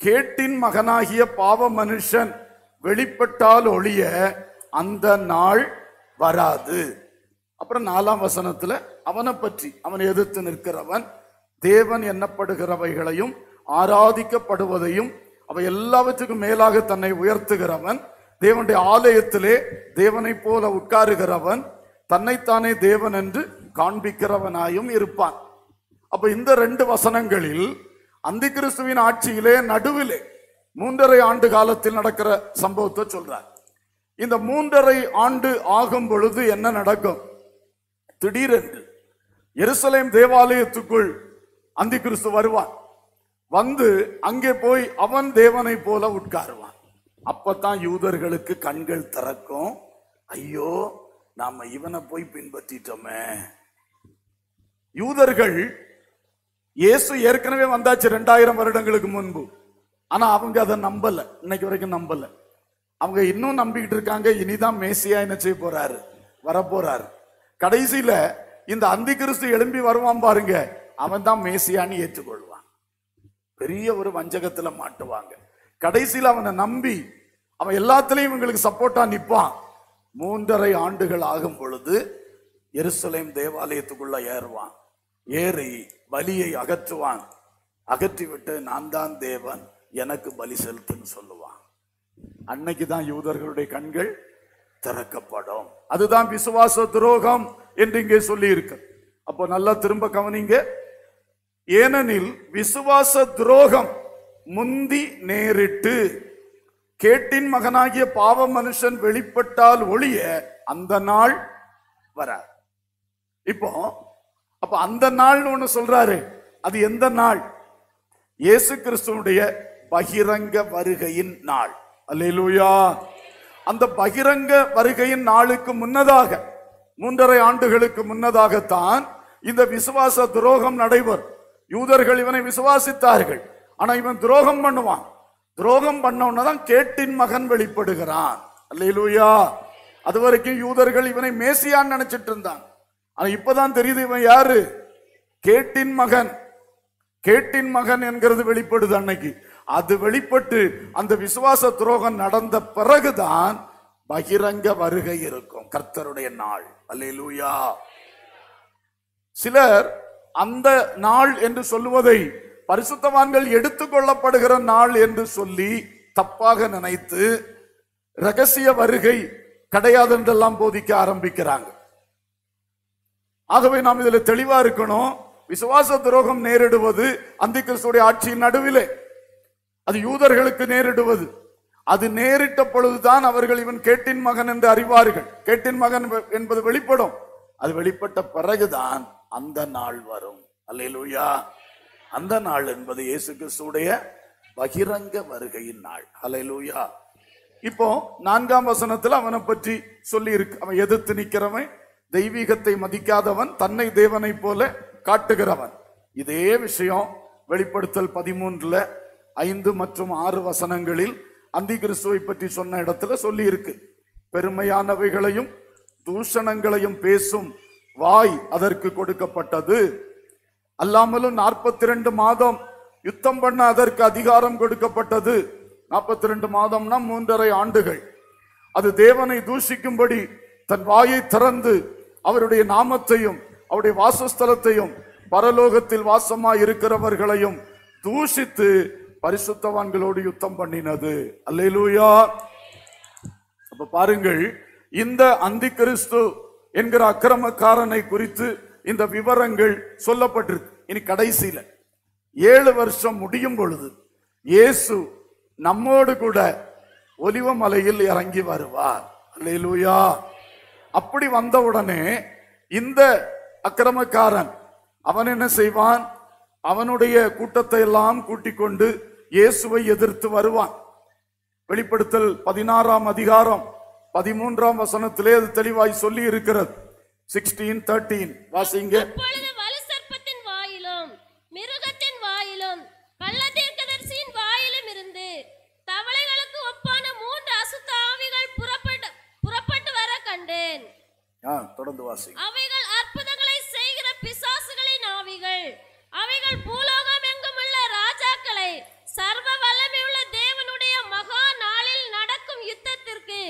கேட்டின் மகனாகிய பாவ மனுஷன் வெளிப்பட்டால் ஒழிய அந்த நாள் வராது. அப்புறம் நாலாம் வசனத்துல அவனை பற்றி அவன் எதிர்த்து நிற்கிறவன் தேவன் எண்ணப்படுகிறவைகளையும் ஆராதிக்கப்படுவதையும் அவை எல்லாவற்றுக்கும் மேலாக தன்னை உயர்த்துகிறவன் தேவனுடைய ஆலயத்திலே தேவனைப் போல உட்காருகிறவன் தன்னைத்தானே தேவன் என்று காண்பிக்கிறவனாயும் இருப்பான். அப்ப இந்த ரெண்டு வசனங்களில் அந்த கிறிஸ்துவின் ஆட்சியிலே நடுவிலே மூன்றரை ஆண்டு காலத்தில் நடக்கிற சம்பவத்தை சொல்றார். இந்த மூன்றரை ஆண்டு ஆகும் பொழுது என்ன நடக்கும்? திடீரென்று எருசலேம் தேவாலயத்துக்குள் அந்தி கிறிஸ்து வருவான். வந்து அங்கே போய் அவன் தேவனை போல உட்காருவான். அப்பத்தான் யூதர்களுக்கு கண்கள் திறக்கும். ஐயோ நாம இவனை போய் பின்பற்றிட்டோமே. யூதர்கள் இயேசு ஏற்கனவே வந்தாச்சு ரெண்டாயிரம் வருடங்களுக்கு முன்பு. ஆனா அவங்க அதை நம்பல. இன்னைக்கு வரைக்கும் நம்பலை. அவங்க இன்னும் நம்பிக்கிட்டு இருக்காங்க இனிதான் மேசியா என்ன செய்ய போறாரு? வரப்போறாரு. கடைசியில இந்த அந்தி கிறிஸ்து எழும்பி வருவான் பாருங்க அவன் தான் மேசியான்னு ஏற்றுக்கொள்வான். பெரிய ஒரு வஞ்சகத்துல மாட்டுவாங்க. கடைசியில் அவனை நம்பி அவன் எல்லாத்துலயும் இவங்களுக்கு சப்போர்ட்டா நிற்பான் மூன்றரை ஆண்டுகள் ஆகும் பொழுது எருசலேம் தேவாலயத்துக்குள்ள ஏறுவான். ஏறி பலியை அகற்றுவான். அகற்றிவிட்டு நான் தான் தேவன் எனக்கு பலி செலுத்துன்னு சொல்லுவான். அன்னைக்கு தான் யூதர்களுடைய கண்கள் திறக்கப்படும். அதுதான் விசுவாச துரோகம் என்று இங்கே சொல்லி இருக்கு அப்போ நல்லா திரும்ப கவனிங்க. ஏனெனில் விசுவாச துரோகம் முந்தி நேரிட்டு கேட்டின் மகனாகிய பாவ மனுஷன் வெளிப்பட்டால் ஒழிய அந்த நாள் வராது. இப்போ அப்ப அந்த நாள்னு ஒண்ணு சொல்றாரு. அது எந்த நாள்? இயேசு கிறிஸ்துவனுடைய பகிரங்க வருகையின் நாள். அல்லேலூயா. அந்த பகிரங்க வருகையின் நாளுக்கு முன்னதாக மூன்றரை ஆண்டுகளுக்கு முன்னதாகத்தான் இந்த விசுவாச துரோகம் நடைபெறும். யூதர்கள் இவனை விசுவாசித்தார்கள். ஆனா இவன் துரோகம் பண்ணுவான். துரோகம் பண்ணவனதான் கேட்டின் மகன் வெளிப்படுகிறான். அல்லேலூயா. அது வரைக்கும் யூதர்கள் இவனை மேசியான்னு நினைச்சிட்டு இருந்தான் ஆனா இப்பதான் தெரியுது இவன் யாரு? கேட்டின் மகன். கேட்டின் மகன் என்கிறது வெளிப்படுது அன்னைக்கு. அது வெளிப்பட்டு அந்த விசுவாச துரோகம் நடந்த பிறகுதான் பகிரங்க வருகை இருக்கும். கர்த்தருடைய நாள். அல்லேலூயா. சிலர் அந்த நாள் என்று சொல்லுவதை பரிசுத்தவான்கள் எடுத்துக்கொள்ளப்படுகிற நாள் என்று சொல்லி தப்பாக நினைத்து ரகசிய வருகை கிடையாது என்றெல்லாம் போதிக்க ஆரம்பிக்கிறாங்க. ஆகவே நாம் இதில் தெளிவா இருக்கணும். விசுவாச துரோகம் நேரிடுவது அந்த கிறிஸ்துடைய ஆட்சியின் நடுவிலே. அது யூதர்களுக்கு நேரிடுவது. அது நேரிட்ட பொழுதுதான் அவர்கள் இவன் கேட்டின் மகன் என்று அறிவார்கள். கேட்டின் மகன் என்பது வெளிப்படும். அது வெளிப்பட்ட பிறகுதான் அந்த நாள் வரும். அல்லேலூயா. அந்த நாள் என்பது இயேசு கிறிஸ்துடைய பகிரங்க வருகையின் நாள். அல்லேலூயா. இப்போ நான்காம் வசனத்தில் அவனை பற்றி சொல்லி இருக்கு அவன் எதிர்த்து நிற்கிறவன் தெய்வீகத்தை மதிக்காதவன் தன்னை தேவனை போல காட்டுகிறவன். இதே விஷயம் வெளிப்படுத்தல் பதிமூன்றுல ஐந்து மற்றும் ஆறு வசனங்களில் அந்தி கிறிஸ்துவை பற்றி சொன்ன இடத்துல சொல்லி இருக்கு பெருமையானவைகளையும் தூஷணங்களையும் பேசும் வாய் அதற்கு கொடுக்கப்பட்டது. அல்லாமலும் நாற்பத்தி ரெண்டு மாதம் யுத்தம் பண்ண அதற்கு அதிகாரம் கொடுக்கப்பட்டது. நாற்பத்தி ரெண்டு மாதம்னா மூன்றரை ஆண்டுகள். அது தேவனை தூஷிக்கும்படி தன் வாயை திறந்து அவருடைய நாமத்தையும் அவருடைய வாசஸ்தலத்தையும் பரலோகத்தில் வாசமாய் இருக்கிறவர்களையும் தூஷித்து பரிசுத்தவான்களோடு யுத்தம் பண்ணினது. அல்லேலூயா. அப்ப பாருங்கள் இந்த அந்தி கிறிஸ்து என்கிற அக்கிரமக்காரனை குறித்து இந்த விவரங்கள் சொல்லப்பட்டிருக்கு. இனி கடைசியில ஏழு வருஷம் முடியும் பொழுது இயேசு நம்மோடு கூட ஒலிவ மலையில் இறங்கி வருவார். அல்லேலூயா. அப்படி வந்தவுடனே இந்த அக்கிரமக்காரன் அவன் என்ன செய்வான்? அவனுடைய கூட்டத்தை எல்லாம் கூட்டிக் கொண்டு இயேசுவை எதிர்த்து வருவான். வெளிப்படுத்தல் பதினாறாம் அதிகாரம் பதிமூன்றாம் வசனத்திலே அது தெளிவாய் சொல்லி இருக்கிறது. சிக்ஸ்டீன் தேர்ட்டீன் வாசிங்க. அப்பொழுது வலு சர்ப்பத்தின் அவைகள் பூலோகம் எங்குமுள்ள ராஜாக்களை சர்வ வல்லமையுள்ள தேவனுடைய மகா நாளில் நடக்கும் யுத்தத்திற்கு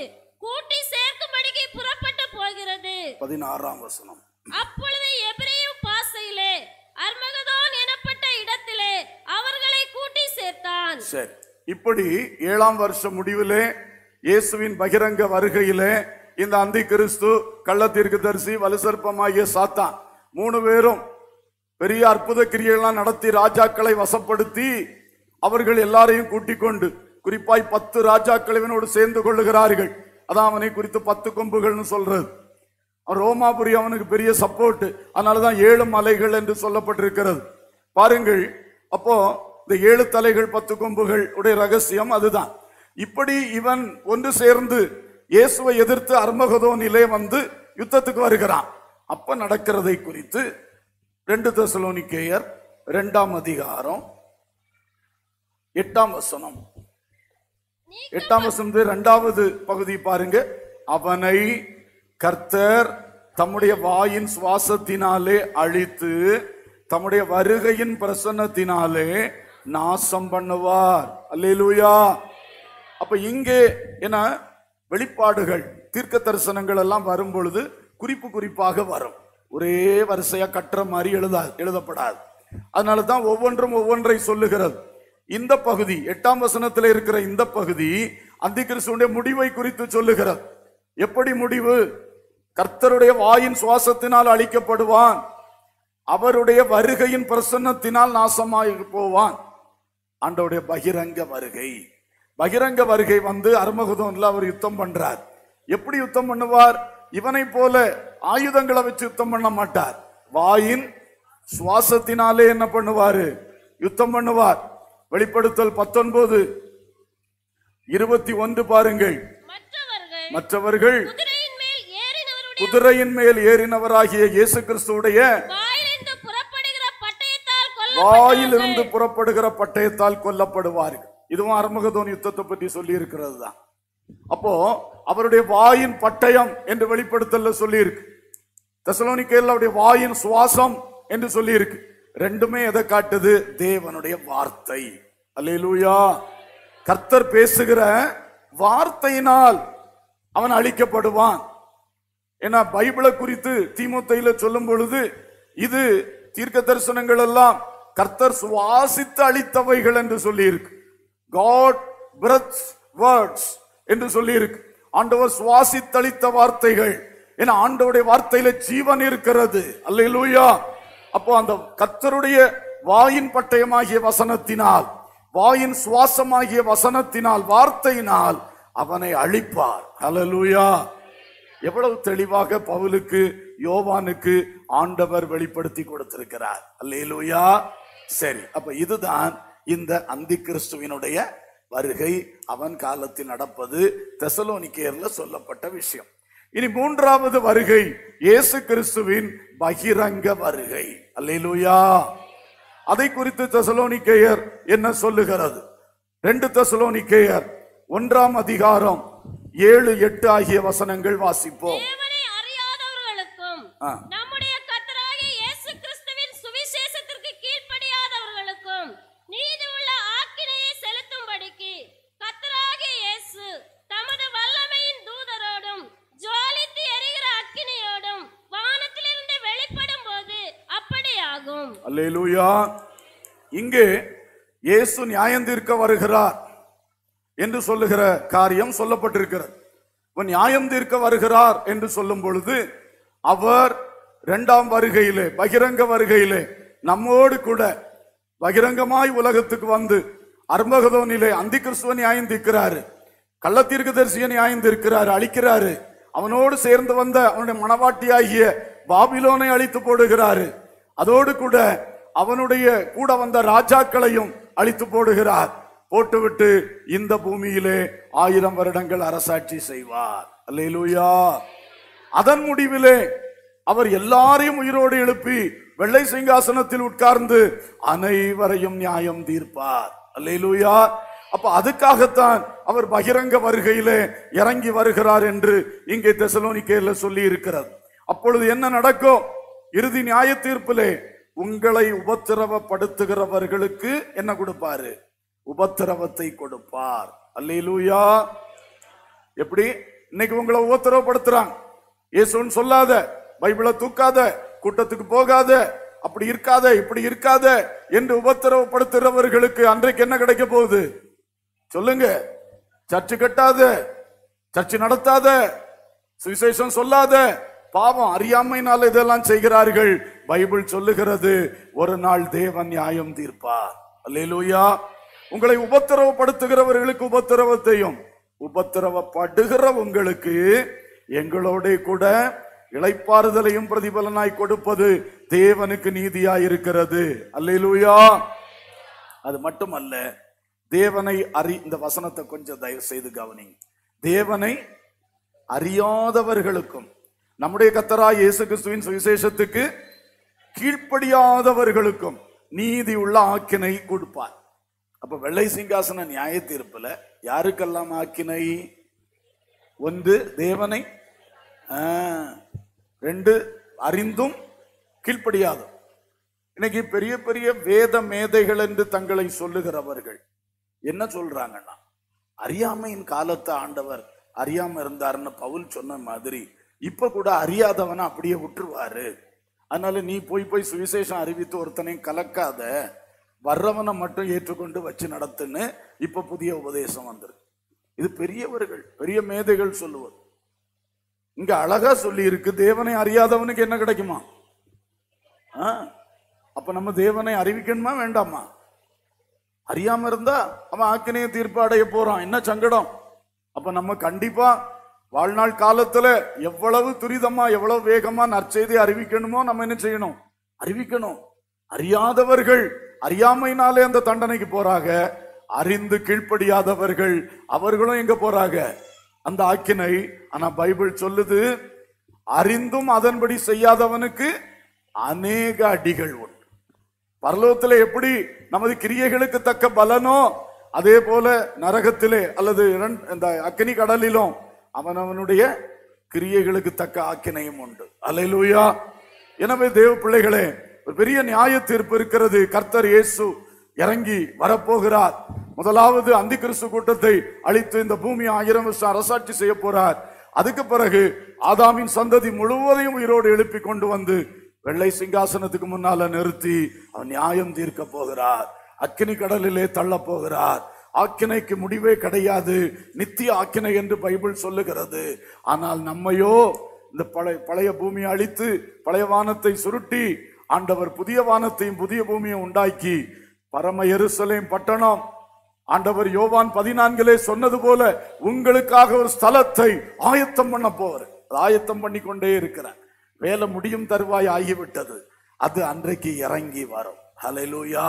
கூட்டி சேர்க்கும்படிக்கு புறப்பட்டு போகிறது. பதினாறாம் வசனம். அப்பொழுது எபிரேய பாசையிலே அர்மகதோன் எனப்பட்ட இடத்திலே அவர்களை கூட்டி சேர்த்தான். சரி இப்படி ஏழாம் வருஷம் முடிவிலே இயேசுவின் பகிரங்க வருகையிலே இந்த அந்தி கிறிஸ்து கள்ளத்தீர்க்கு தரிசி வலுசற்பமாகிய சாத்தான் மூணு பேரும் பெரிய அற்புத கிரியெல்லாம் நடத்தி ராஜாக்களை வசப்படுத்தி அவர்கள் எல்லாரையும் கூட்டிக் கொண்டு குறிப்பாய் பத்து ராஜாக்கள் இவனோடு சேர்ந்து கொள்ளுகிறார்கள். அதான் அவனை குறித்து பத்து கொம்புகள்னு சொல்றது. ரோமாபுரி அவனுக்கு பெரிய சப்போர்ட் அதனாலதான் ஏழு மலைகள் என்று சொல்லப்பட்டிருக்கிறது. பாருங்கள் அப்போ இந்த ஏழு தலைகள் பத்து கொம்புகள் உடைய ரகசியம் அதுதான். இப்படி இவன் ஒன்று சேர்ந்து இயேசுவை எதிர்த்து அர்மகதோனிலே வந்து யுத்தத்துக்கு வருகிறான். அப்ப நடக்கிறதை குறித்து ரெண்டு தசலோனிக்கேயர் ரெண்டாம் அதிகாரம் எட்டாம் வசனம். எட்டாம் வசனத்து ரெண்டாவது பகுதி பாருங்க. அவனை கர்த்தர் தம்முடைய வாயின் சுவாசத்தினாலே அழித்து தம்முடைய வருகையின் பிரசன்னத்தினாலே நாசம் பண்ணுவார். அல்லேலூயா. அப்ப இங்கே என்ன வெளிப்பாடுகள் தீர்க்க தரிசனங்கள் எல்லாம் வரும் பொழுது குறிப்பு குறிப்பாக வரும். ஒரே வரிசையாக கட்டுற மாதிரி எழுதா எழுதப்படாது. அதனால தான் ஒவ்வொன்றும் ஒவ்வொன்றை சொல்லுகிறது. இந்த பகுதி எட்டாம் வசனத்தில் இருக்கிற இந்த பகுதி அந்தி கிறிஸ்துடைய முடிவை குறித்து சொல்லுகிறது. எப்படி முடிவு? கர்த்தருடைய வாயின் சுவாசத்தினால் அழிக்கப்படுவான். அவருடைய வருகையின் பிரசன்னத்தினால் நாசமாய் போவான். ஆண்டவுடைய பகிரங்க வருகை. பகிரங்க வருகை வந்து அருமகுதம்ல அவர் யுத்தம் பண்றார். எப்படி யுத்தம் பண்ணுவார்? இவனை போல ஆயுதங்களை வச்சு யுத்தம் பண்ண மாட்டார். வாயின் சுவாசத்தினாலே என்ன பண்ணுவாரு? யுத்தம் பண்ணுவார். வெளிப்படுத்தல் பத்தொன்பது. இருபத்தி ஒன்று பாருங்கள். மற்றவர்கள் குதிரையின் மேல் ஏறினவராகிய இயேசு கிறிஸ்துவுடைய வாயிலிருந்து புறப்படுகிற பட்டயத்தால் கொல்லப்படுவார்கள். இதுவும் அர்மகதோன் யுத்தத்தை பற்றி சொல்லி இருக்கிறது தான் அப்போ அவருடைய வாயின் பட்டயம் என்று வெளிப்படுத்தல சொல்லி இருக்கு தெசலோனிக்கேல அவருடைய வாயின் சுவாசம் என்று சொல்லி இருக்கு ரெண்டுமே எதை காட்டுது? தேவனுடைய வார்த்தை. அல்லேலூயா. கர்த்தர் பேசுகிற வார்த்தையினால் அவன் அழிக்கப்படுவான். ஏன்னா பைபிளை குறித்து தீமோத்தையில சொல்லும் பொழுது இது தீர்க்க தரிசனங்கள் எல்லாம் கர்த்தர் சுவாசித்து அளித்தவைகள் என்று சொல்லி இருக்கு காட் பிரத்ஸ் வேர்ட்ஸ் என்று சொல்லி இருக்கு ஆண்டவர் சுவாசித்தளித்த வார்த்தைகள். ஏன்னா ஆண்டவருடைய வார்த்தையில ஜீவன் இருக்கிறது. அல்லையிலூயா அப்போ அந்த கத்தருடைய வாயின் பட்டயமாகிய வசனத்தினால் வாயின் சுவாசமாகிய வசனத்தினால் வார்த்தையினால் அவனை அழிப்பார். அலலூயா எவ்வளவு தெளிவாக பவுலுக்கு யோவானுக்கு ஆண்டவர் வெளிப்படுத்தி கொடுத்திருக்கிறார். அல்லேலூயா. சரி அப்ப இதுதான் இந்த அந்தி கிறிஸ்துவினுடைய வருகை அவன் காலத்தில் நடப்பது தெசலோனிக்கேர்ல சொல்லப்பட்ட விஷயம். இனி மூன்றாவது வருகை இயேசு கிறிஸ்துவின் பகிரங்க வருகை. அல்லேலூயா. அதை குறித்து தெசலோனிக்கேயர் என்ன சொல்லுகிறது? ரெண்டு தெசலோனிக்கேயர் ஒன்றாம் அதிகாரம் ஏழு எட்டு ஆகிய வசனங்கள் வாசிப்போம் தேவனை அறியாதவர்களுக்கும் ஆ. நம்முடைய கர்த்தராகிய இயேசு கிறிஸ்துவின் சுவிசேஷத்திற்கு கீழ்ப்படியாதவர்களுக்கும் நீதி உள்ள ஆக்கினையை செலுத்தும்படிக்கு கர்த்தராகிய இயேசு தமது வல்லமையின் தூதரோடும் ஜுவாலித்து எரிகிற அக்கினியோடும் வானத்திலிருந்து வெளிப்படும் போது அப்படியாகும் அல்லேலூயா. இங்கே இயேசு நியாயந்தீர்க்க வருகிறார் என்று சொல்லுகிற காரியம் சொல்லப்பட்டிருக்கிறது. இப்போ நியாயம் தீர்க்க வருகிறார் என்று சொல்லும் பொழுது அவர் இரண்டாம் வருகையிலே பகிரங்க வருகையிலே நம்மோடு கூட பகிரங்கமாய் உலகத்துக்கு வந்து அர்மகதோனிலே அந்தி கிறிஸ்துவ நியாயம் தீர்க்கிறாரு. கள்ளத்தீர்க்க தரிசிய நியாயம் தீர்க்கிறாரு அழிக்கிறாரு. அவனோடு சேர்ந்து வந்த அவனுடைய மனவாட்டியாகிய பாபிலோனை அழித்து போடுகிறாரு. அதோடு கூட அவனுடைய கூட வந்த ராஜாக்களையும் அழித்து போடுகிறார். போட்டுவிட்டு இந்த பூமியிலே ஆயிரம் வருடங்கள் அரசாட்சி செய்வார். அல்லேலூயா. அதன் முடிவிலே அவர் எல்லாரையும் உயிரோடு எழுப்பி வெள்ளை சிங்காசனத்தில் உட்கார்ந்து அனைவரையும் நியாயம் தீர்ப்பார். அல்லேலூயா. அப்ப அதுக்காகத்தான் அவர் பகிரங்க வருகையிலே இறங்கி வருகிறார் என்று இங்கே தெசலோனிக்கையில் சொல்லி இருக்கிறது அப்பொழுது என்ன நடக்கும்? இறுதி நியாய தீர்ப்பிலே உங்களை உபத்திரவப்படுத்துகிறவர்களுக்கு என்ன கொடுப்பாரு? உபத்திரவத்தை கொடுப்பார். அல்லூயா எப்படி? இன்னைக்கு உங்களை உபத்திரவப்படுத்துறாங்க. இயேசுன்னு சொல்லாத பைபிளை தூக்காத கூட்டத்துக்கு போகாத அப்படி இருக்காத இப்படி இருக்காத என்று உபத்திரவப்படுத்துகிறவர்களுக்கு அன்றைக்கு என்ன கிடைக்க போகுது? சொல்லுங்க. சர்ச்சு கட்டாத சர்ச்சு நடத்தாத சுவிசேஷம் சொல்லாத பாவம் அறியாமையினால் இதெல்லாம் செய்கிறார்கள். பைபிள் சொல்லுகிறது ஒரு நாள் தேவன் நியாயம் தீர்ப்பார் அல்லேலூயா. உங்களை உபத்திரவப்படுத்துகிறவர்களுக்கு உபத்திரவத்தையும் உபத்திரவப்படுகிற உங்களுக்கு எங்களோட கூட இளைப்பாறுதலையும் பிரதிபலனாய் கொடுப்பது தேவனுக்கு நீதியாய் இருக்கிறது அல்லேலூயா. அது மட்டுமல்ல தேவனை அறி இந்த வசனத்தை கொஞ்சம் தயவு செய்து கவனிங்க. தேவனை அறியாதவர்களுக்கும் நம்முடைய கத்தராய் இயேசு கிறிஸ்துவின் சுவிசேஷத்துக்கு கீழ்ப்படியாதவர்களுக்கும் நீதி உள்ள ஆக்கினை கொடுப்பார். அப்ப வெள்ளை சிங்காசன நியாய தீர்ப்புல யாருக்கெல்லாம் ஆக்கினை? ஒன்று தேவனை ரெண்டு அறிந்தும் கீழ்ப்படியாதும். இன்னைக்கு பெரிய பெரிய வேத மேதைகள் என்று தங்களை சொல்லுகிறவர்கள் என்ன சொல்றாங்கன்னா அறியாமையின் காலத்தை ஆண்டவர் அறியாம இருந்தாருன்னு பவுல் சொன்ன மாதிரி இப்ப கூட அறியாதவனை அப்படியே விட்டுருவாரு. அதனால நீ போய் போய் சுவிசேஷம் அறிவித்து ஒருத்தனையும் கலக்காத. வர்றவனை மட்டும் ஏற்றுக்கொண்டு வச்சு நடத்துன்னு இப்ப புதிய உபதேசம் வந்திருக்கு. இது பெரியவர்கள் பெரிய மேதைகள் சொல்லுவது இங்க அழகா சொல்லி இருக்கு தேவனை அறியாதவனுக்கு என்ன கிடைக்குமா? ஆ? அப்ப நம்ம தேவனை அறிவிக்கணுமா வேண்டாமா? அறியாம இருந்தா அவன் ஆக்கினைய தீர்ப்பு அடைய போறான் என்ன சங்கடம்? அப்ப நம்ம கண்டிப்பா வாழ்நாள் காலத்துல எவ்வளவு துரிதமா எவ்வளவு வேகமா நற்செய்தி அறிவிக்கணுமோ நம்ம என்ன செய்யணும்? அறிவிக்கணும். அறியாதவர்கள் அறியாமையினாலே அந்த தண்டனைக்கு போறாங்க. அறிந்து கீழ்ப்படியாதவர்கள் அவர்களும் எங்க போறாங்க? அந்த ஆக்கினை ஆனா பைபிள் சொல்லுது அறிந்தும் அதன்படி செய்யாதவனுக்கு அநேக அடிகள் உண்டு. பரலோகத்தில் எப்படி நமது கிரியைகளுக்கு தக்க பலனோ அதே போல நரகத்திலே அல்லது இந்த அக்கினி கடலிலும் அவனவனுடைய கிரியைகளுக்கு தக்க ஆக்கினையும் உண்டு. அலையிலூயா எனவே தேவ பிள்ளைகளே ஒரு பெரிய நியாய தீர்ப்பு இருக்கிறது. கர்த்தர் இயேசு இறங்கி வரப்போகிறார். முதலாவது அந்தி கிறிஸ்து கூட்டத்தை அழித்து இந்த பூமி ஆயிரம் வருஷம் அரசாட்சி செய்ய போறார். அதுக்கு பிறகு ஆதாமின் சந்ததி முழுவதையும் உயிரோடு எழுப்பி கொண்டு வந்து வெள்ளை சிங்காசனத்துக்கு முன்னால நிறுத்தி அவன் நியாயம் தீர்க்க போகிறார். அக்கினி கடலிலே தள்ள போகிறார். ஆக்கினைக்கு முடிவே கிடையாது. நித்திய ஆக்கினை என்று பைபிள் சொல்லுகிறது. ஆனால் நம்மையோ இந்த பழைய பழைய பூமியை அழித்து பழைய வானத்தை சுருட்டி ஆண்டவர் புதிய வானத்தையும் புதிய பூமியை உண்டாக்கி பரம எருசலேம் பட்டணம் ஆண்டவர் யோவான் பதினான்கிலே சொன்னது போல உங்களுக்காக ஒரு ஸ்தலத்தை ஆயத்தம் பண்ண போவார். ஆயத்தம் பண்ணி கொண்டே இருக்கிறார். வேலை முடியும் தருவாய் ஆகிவிட்டது. அது அன்றைக்கு இறங்கி வரும். ஹலெலூயா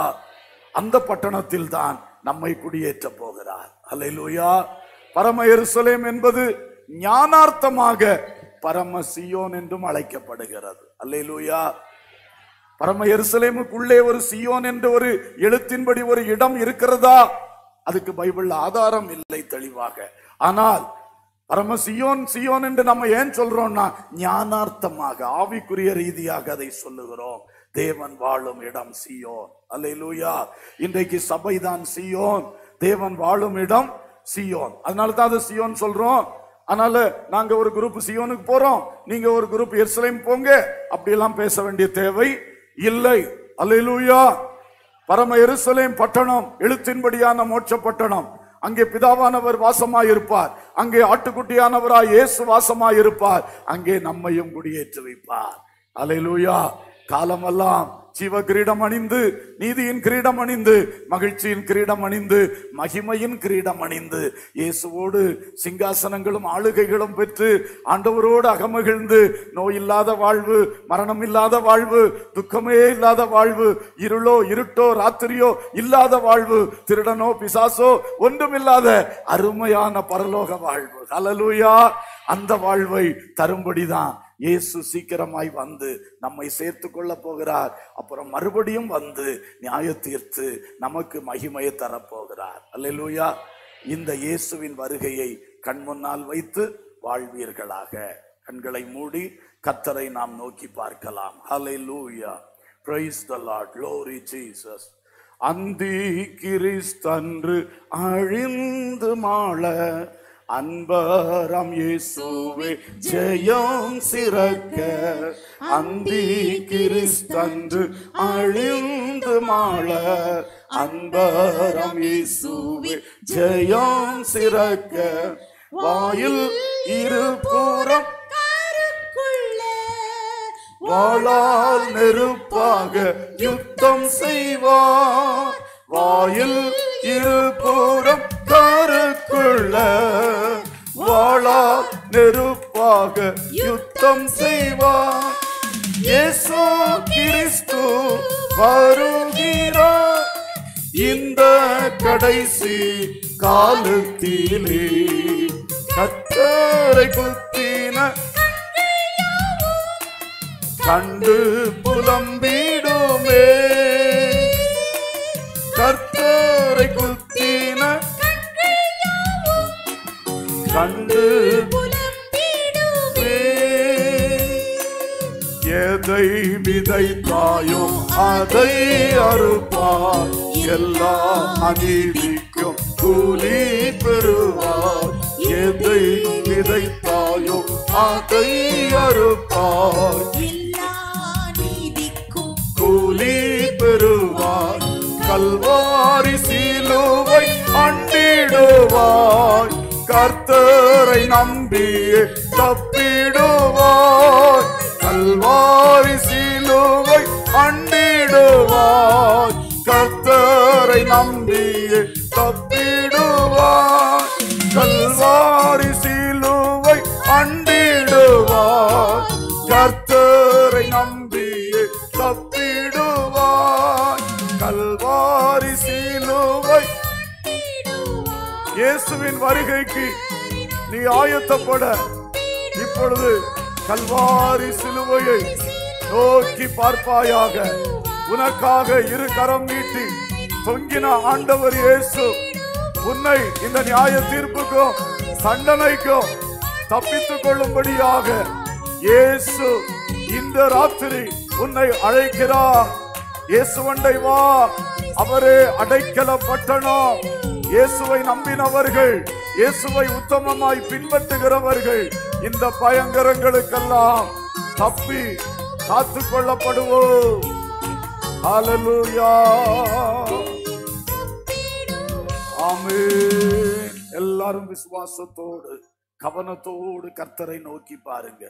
அந்த பட்டணத்தில் தான் நம்மை குடியேற்ற போகிறார். அலையிலூயா பரம எருசலேம் என்பது ஞானார்த்தமாக பரம சியோன் என்றும் அழைக்கப்படுகிறது. அல்லையிலூயா பரம எருசலேமுக்குள்ளே ஒரு சியோன் என்ற ஒரு எழுத்தின்படி ஒரு இடம் இருக்கிறதா? அதுக்கு பைபிள் ஆதாரம் இல்லை தெளிவாக. ஆனால் பரம சியோன் சியோன் என்று நம்ம ஏன் சொல்றோம்னா ஞானார்த்தமாக ஆவிக்குரிய ரீதியாக அதை சொல்லுகிறோம். தேவன் வாழும் இடம் சியோன். அல்லேலூயா. இன்றைக்கு சபைதான் சியோன். தேவன் வாழும் இடம் சியோன். அதனால தான் அது சியோன் சொல்றோம். அதனால நாங்க ஒரு குரூப் சியோனுக்கு போறோம். நீங்க ஒரு குரூப் எருசலேம் போங்க. அப்படியெல்லாம் பேச வேண்டிய தேவை இல்லை. அல்லா பரம எருசலேம் பட்டணம் எழுத்தின்படியான மோட்ச பட்டணம் அங்கே பிதாவானவர் வாசமாயிருப்பார். அங்கே ஆட்டுக்குட்டியானவராய் இயேசு வாசமாயிருப்பார். அங்கே நம்மையும் குடியேற்றி வைப்பார். அல்லேலூயா. காலமெல்லாம் சிவ கிரீடம் அணிந்து நீதியின் கிரீடம் அணிந்து மகிழ்ச்சியின் கிரீடம் அணிந்து மகிமையின் கிரீடம் அணிந்து இயேசுவோடு சிங்காசனங்களும் ஆளுகைகளும் பெற்று ஆண்டவரோடு அகமகிழ்ந்து நோய் இல்லாத வாழ்வு மரணம் இல்லாத வாழ்வு துக்கமே இல்லாத வாழ்வு இருளோ இருட்டோ ராத்திரியோ இல்லாத வாழ்வு திருடனோ பிசாசோ ஒன்றுமில்லாத அருமையான பரலோக வாழ்வு. அலலூயா அந்த வாழ்வை தரும்படிதான் இயேசு சீக்கிரமாய் வந்து நம்மை சேர்த்து கொள்ள போகிறார். அப்புறம் மறுபடியும் வந்து நியாய தீர்த்து நமக்கு மகிமையை தரப்போகிறார். அல்லேலூயா. இந்த இயேசுவின் வருகையை கண் முன்னால் வைத்து வாழ்வீர்களாக. கண்களை மூடி கத்தரை நாம் நோக்கி பார்க்கலாம். Hallelujah praise the lord. Glory Jesus அந்தி கிறிஸ்தன்று அழிந்து மாள அன்பரம் இயேசுவே ஜெயம் சிறக்க. அந்தி கிறிஸ்தன்று அழிந்து மாள. அன்பரம் இயேசுவே ஜெயம் சிறக்க. வாயில் இருபுறம் வாளால் நெருப்பாக யுத்தம் செய்வார். வாயில் இருபுறம் கருக்குள்ள வாழா நெருப்பாக யுத்தம் செய்வார் இயேசு கிறிஸ்து வருகிறார். இந்த கடைசி காலத்திலே கத்தரை குத்தின கண்டு புலம்பிடுமே. எதை விதைத்தாயோ அதை அறுப்பார் எல்லா அநீதிக்கும் கூலி பெறுவார் எதை விதைத்தாயோ அதை அறுப்பார் கூலி பெறுவார் கல்வாரி சீலுவை அண்டிடுவார் கர்த்தரை நம்பியே வருகைக்கு நீ ஆயத்தப்பட. இப்பொழுது கல்வாரி சிலுவையை நோக்கி பார்ப்பாயாக. உனக்காக இரு கரம் நீட்டி தொங்கின ஆண்டவர் இயேசு உன்னை இந்த நியாய தீர்ப்புக்கும் தண்டனைக்கும் தப்பித்துக் கொள்ளும்படியாக இயேசு இந்த ராத்திரி உன்னை அழைக்கிறார். இயேசுவண்டை வா அவரே அடைக்கல பட்டணம் இயேசுவை நம்பினவர்கள் இயேசுவை உத்தமமாய் பின்பற்றுகிறவர்கள் இந்த பயங்கரங்களுக்கெல்லாம் தப்பி காத்து கொள்ளப்படுவோம். எல்லாரும் விசுவாசத்தோடு கவனத்தோடு கர்த்தரை நோக்கி பாருங்க.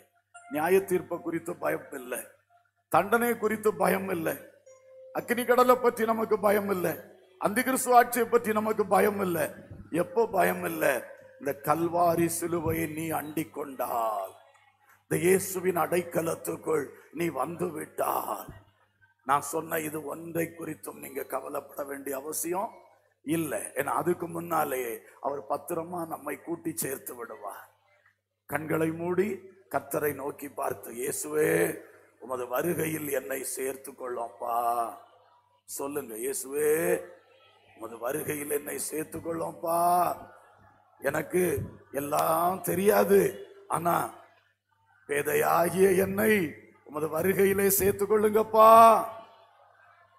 நியாய தீர்ப்பை குறித்து பயம் இல்லை. தண்டனை குறித்து பயம் இல்லை. அக்னி கடலை பற்றி நமக்கு பயம் இல்லை. அந்த கிறிஸ்துவ ஆட்சியை பற்றி நமக்கு பயம் இல்லை. எப்போ பயம் இல்லை? இந்த கல்வாரி சிலுவையை நீ அண்டி கொண்டால். இந்த இயேசுவின் அடைக்கலத்துக்குள் நீ வந்து விட்டால். நான் சொன்ன இது ஒன்றை குறித்தும் நீங்க கவலைப்பட வேண்டிய அவசியம் இல்லை. ஏன்னா அதுக்கு முன்னாலே அவர் பத்திரமா நம்மை கூட்டி சேர்த்து விடுவார். கண்களை மூடி கத்தரை நோக்கி பார்த்து இயேசுவே உமது வருகையில் என்னை சேர்த்து கொள்ளோம்ப்பா சொல்லுங்க இயேசுவே உமது வருகையில் என்னை சேர்த்துக்கொள்ளோம்ப்பா எனக்கு எல்லாம் தெரியாது. ஆனா பேதையாகிய என்னை உமது வருகையிலே சேர்த்து கொள்ளுங்கப்பா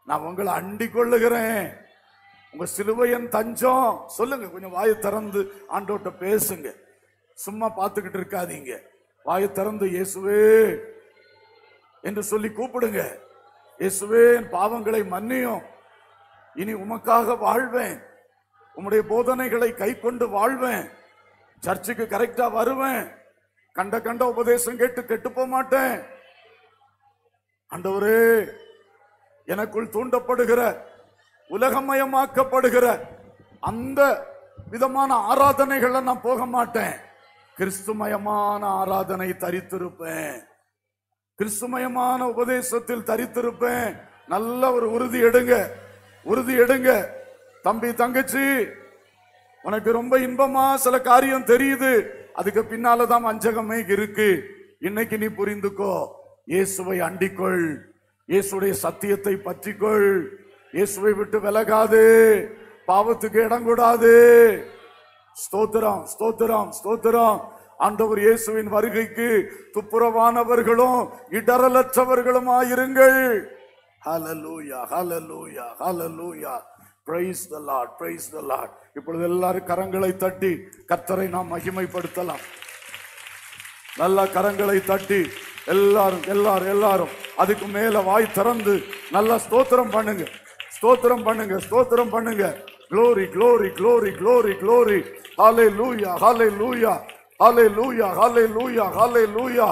நான் உங்களை அண்டி கொள்ளுகிறேன். உங்க சிலுவையன் தஞ்சம். சொல்லுங்க கொஞ்சம் வாயை திறந்து ஆண்டோட்ட பேசுங்க. சும்மா பார்த்துக்கிட்டு இருக்காதீங்க. வாயை திறந்து இயேசுவே என்று சொல்லி கூப்பிடுங்க. இயேசுவே பாவங்களை மன்னியும். இனி உமக்காக வாழ்வேன். உம்முடைய போதனைகளை கை கொண்டு வாழ்வேன். சர்ச்சுக்கு கரெக்டா வருவேன். கண்ட கண்ட உபதேசம் கேட்டு கெட்டு போக மாட்டேன் அண்டவரே எனக்குள் தூண்டப்படுகிற உலகமயமாக்கப்படுகிற அந்த விதமான ஆராதனைகள்ல நான் போக மாட்டேன். கிறிஸ்துமயமான ஆராதனை தரித்திருப்பேன். கிறிஸ்துமயமான உபதேசத்தில் தரித்திருப்பேன். நல்ல ஒரு உறுதி எடுங்க. உறுதி எடுங்க. தம்பி தங்கச்சி உனக்கு ரொம்ப இன்பமா சில காரியம் தெரியுது. அதுக்கு பின்னாலதான் வஞ்சகமே இருக்கு. இன்னைக்கு நீ புரிந்துக்கோ. இயேசுவை அண்டிக்கொள். இயேசுடைய சத்தியத்தை பற்றிக்கொள். இயேசுவை விட்டு விலகாது. பாவத்துக்கு இடம் கூடாது ஸ்தோத்திரம் ஸ்தோத்திரம் ஸ்தோத்திரம். ஆண்டவர் இயேசுவின் வருகைக்கு துப்புரவானவர்களும் இடரலற்றவர்களுமாயிருங்கள் hallelujah hallelujah hallelujah praise the Lord praise the Lord இப்பொழுது எல்லாரும் கரங்களை தட்டி கத்தரை நாம் மகிமைப்படுத்தலாம் நல்லா கரங்களை தட்டி எல்லாரும் எல்லாரும் எல்லாரும் அதுக்கு மேல வாய் திறந்து நல்லா ஸ்தோத்திரம் பண்ணுங்க ஸ்தோத்திரம் பண்ணுங்க ஸ்தோத்திரம் பண்ணுங்க glory glory glory glory glory hallelujah hallelujah hallelujah hallelujah hallelujah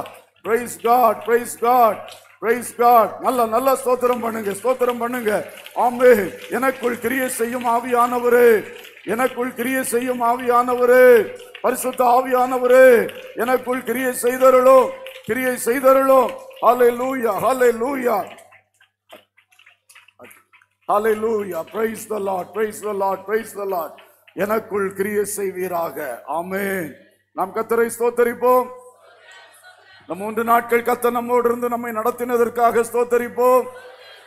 praise God praise God praise god. நல்ல நல்ல ஸ்தோத்திரம் பண்ணுங்க ஸ்தோத்திரம் பண்ணுங்க. ஆமே எனக்குள் கிரியை செய்யும் ஆவியானவரு. எனக்குள் கிரியை செய்யும் ஆவியானவரு. பரிசுத்த ஆவியானவரு. எனக்குள் கிரியை செய்தருளோ கிரியை செய்தருளோ. ஹalleluya hallelujah. லூயா praise the Lord praise the Lord praise the Lord எனக்குள் கிரியை செய்வீராக. ஆமே நாம் கத்தரை ஸ்தோத்தரிப்போம். இந்த மூன்று நாட்கள் கத்த நம்மோடு இருந்து நம்மை நடத்தினதற்காக ஸ்தோத்தரிப்போம்.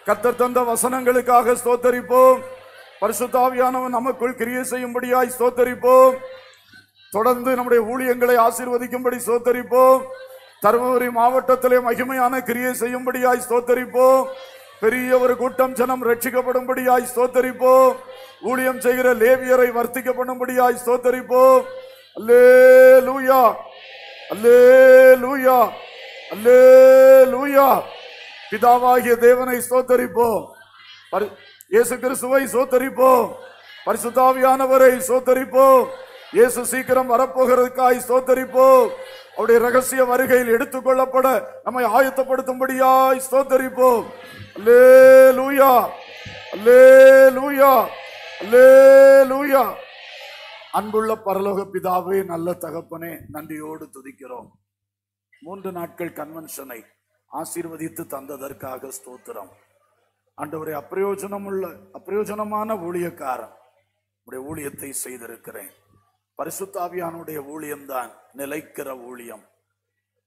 கத்தர் தந்த வசனங்களுக்காக ஸ்தோத்தரிப்போம். பரிசுத்தாவியானவன் நமக்குள் கிரியை செய்யும்படியாய் ஸ்தோத்தரிப்போம். தொடர்ந்து நம்முடைய ஊழியங்களை ஆசீர்வதிக்கும்படி ஸ்தோத்தரிப்போம். தருமபுரி மாவட்டத்திலே மகிமையான கிரியை செய்யும்படியாய் ஸ்தோத்தரிப்போம். பெரிய ஒரு கூட்டம் ஜனம் ரட்சிக்கப்படும்படியாய் ஸ்தோத்தரிப்போம். ஊழியம் செய்கிற லேவியரை வர்த்திக்கப்படும்படியாய் ஸ்தோத்தரிப்போம். அல்லே லூயா அல்லே லூயா அல்லே லூயா பிதாவாகிய தேவனை சோத்தரிப்போம் இயேசு கிறிஸ்துவை சோத்தரிப்போம் பரிசுத்தாவியானவரை சோத்தரிப்போம் இயேசு சீக்கிரம் வரப்போகிறதுக்காய் சோத்தரிப்போம் அவருடைய ரகசிய வருகையில் எடுத்துக்கொள்ளப்பட நம்மை ஆயத்தப்படுத்தும்படியாய் சோத்தரிப்போம் அல்லே லூயா அல்லே லூயா அல்லே லூயா அன்புள்ள பரலோக பிதாவே நல்ல தகப்பனே நன்றியோடு துதிக்கிறோம். மூன்று நாட்கள் கன்வென்ஷனை ஆசீர்வதித்து தந்ததற்காக ஸ்தோத்திரம். ஆண்டவரே அப்பிரயோஜனமுள்ள அப்பிரயோஜனமான ஊழியக்காரன் உடைய ஊழியத்தை செய்திருக்கிறேன். பரிசுத்தாவியானுடைய ஊழியம்தான் நிலைக்கிற ஊழியம்.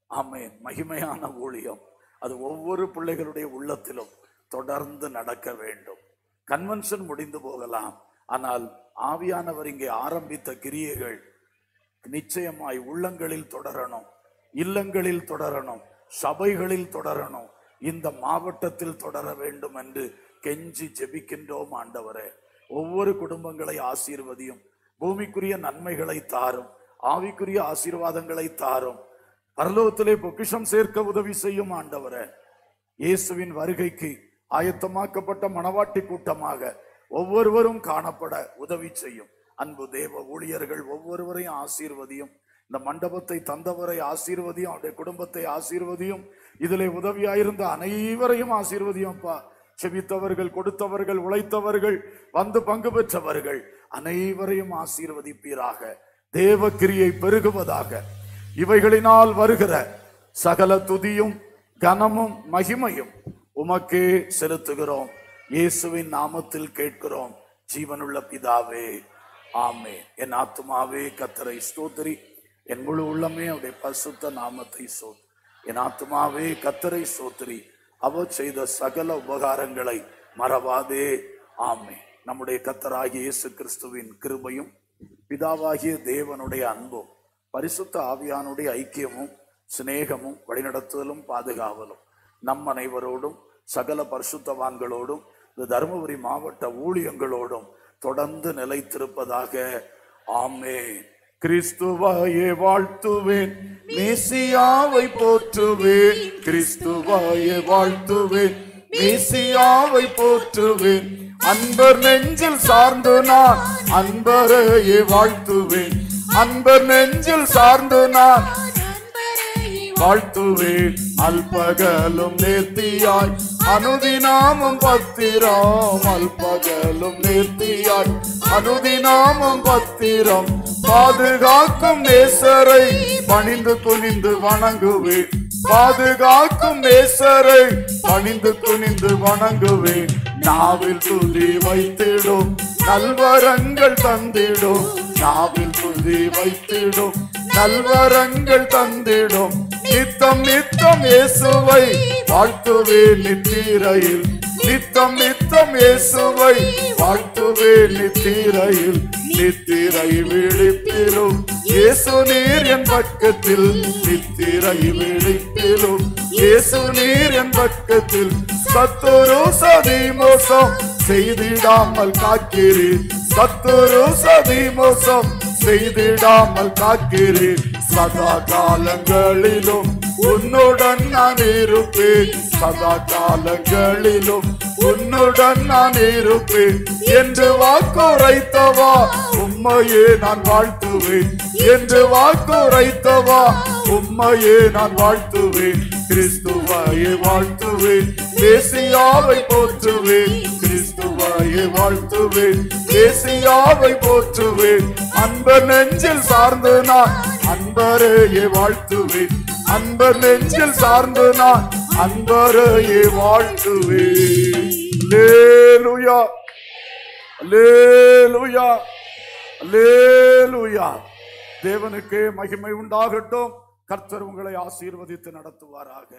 ஆமென். மகிமையான ஊழியம். அது ஒவ்வொரு பிள்ளைகளுடைய உள்ளத்திலும் தொடர்ந்து நடக்க வேண்டும். கன்வென்ஷன் முடிந்து போகலாம். ஆனால் ஆவியானவர் இங்கே ஆரம்பித்த கிரியைகள் நிச்சயமாய் உள்ளங்களில் தொடரணும் இல்லங்களில் தொடரணும் சபைகளில் தொடரணும் இந்த மாவட்டத்தில் தொடர வேண்டும் என்று கெஞ்சி ஜெபிக்கின்றோம் ஆண்டவரே. ஒவ்வொரு குடும்பங்களை ஆசீர்வதியும் பூமிக்குரிய நன்மைகளை தாரும் ஆவிக்குரிய ஆசீர்வாதங்களை தாரும். பரலோகத்திலே பொக்கிஷம் சேர்க்க உதவி செய்யும் ஆண்டவரே. இயேசுவின் வருகைக்கு ஆயத்தமாக்கப்பட்ட மணவாட்டி கூட்டமாக ஒவ்வொருவரும் காணப்பட உதவி செய்யும். அன்பு தேவ ஊழியர்கள் ஒவ்வொருவரையும் ஆசீர்வதியும். இந்த மண்டபத்தை தந்தவரை ஆசீர்வதியும் அவருடைய குடும்பத்தை ஆசீர்வதியும். இதில் உதவியாயிருந்த அனைவரையும் ஆசீர்வதியும்ப்பா செபித்தவர்கள் கொடுத்தவர்கள் உழைத்தவர்கள் வந்து பங்கு பெற்றவர்கள் அனைவரையும் ஆசீர்வதிப்பீராக. தேவ கிரியை பெருகுவதாக. இவைகளினால் வருகிற சகல துதியும் கனமும் மகிமையும் உமக்கே செலுத்துகிறோம். இயேசுவின் நாமத்தில் கேட்கிறோம். ஜீவனுள்ள பிதாவே ஆமே என் ஆத்மாவே கத்தரை ஸ்தோத்திரி. என் முழு உள்ளமே அவருடைய பசுத்த நாமத்தை சோத் என் ஆத்மாவே கத்தரை சோத்திரி அவர் செய்த சகல உபகாரங்களை மறவாதே. ஆமே நம்முடைய கத்தராகிய இயேசு கிறிஸ்துவின் கிருபையும் பிதாவாகிய தேவனுடைய அன்பும் பரிசுத்த ஆவியானுடைய ஐக்கியமும் சிநேகமும் வழிநடத்துதலும் பாதுகாவலும் நம் அனைவரோடும் சகல பரிசுத்தவான்களோடும் இந்த தருமபுரி மாவட்ட ஊழியங்களோடும் தொடர்ந்து நிலைத்திருப்பதாக ஆமே கிறிஸ்துவாயே வாழ்த்துவேன் மேசியாவை போற்றுவேன். கிறிஸ்துவாயே வாழ்த்துவேன் மேசியாவை போற்றுவேன். அன்பர் நெஞ்சில் சார்ந்து நான் அன்பரையே வாழ்த்துவேன். அன்பர் நெஞ்சில் சார்ந்து நான் வாழ்த்துவேன். அல்பகலும் நேர்த்தியாய் அனுதினாமும் பத்திரம் அல்பகலும் நேர்த்தியாய் அனுதினாமும் பத்திரம் பாதுகாக்கும் நேசரை பணிந்து துணிந்து வணங்குவேன். பாதுகாக்கும் நேசரை பணிந்து துணிந்து வணங்குவேன். நாவில் துதி வைத்திடும் நல்வரங்கள் தந்திடும். நாவில் துதி வைத்திடும் நல்வரங்கள் தந்திடும். நித்தம் நித்தம் இயேசுவை வாழ்த்துவே நித்திரையில். நித்தம் நித்தம் இயேசுவை வாழ்த்துவே நித்திரையில். நித்திரை விழித்திரும் இயேசு நீர் என் பக்கத்தில் நித்திரை விழிப்பிலும் இயேசு நீர் என் பக்கத்தில் சத்துரு சதி மோசம் செய்திடாமல் காக்கிறீர். சத்துரு சதி மோசம் செய்திடாமல் காக்கிறீர். சதா காலங்களிலும் உன்னுடன் நான் இருப்பேன். சதா காலங்களிலும் உன்னுடன் நான் இருப்பேன். என்று வாக்குரைத்தவா? உண்மையே நான் வாழ்த்துவேன். என்று வாக்குரைத்தவா உம்மையே நான் வாழ்த்துவேன். கிறிஸ்துவாயே வாழ்த்துவேன். தேசியாவை போற்றுவேன். கிறிஸ்துவாயே வாழ்த்துவேன். தேசியாவை போற்றுவேன். அன்பர் நெஞ்சில் சார்ந்து நான் அன்பரையே வாழ்த்துவேன். அன்பர் நெஞ்சில் சார்ந்து நான் அன்பரையே வாழ்த்துவேன். லேலுயா லேலுயா லேலுயா தேவனுக்கே மகிமை உண்டாகட்டும். கர்த்தர் உங்களை ஆசீர்வதித்து நடத்துவாராக.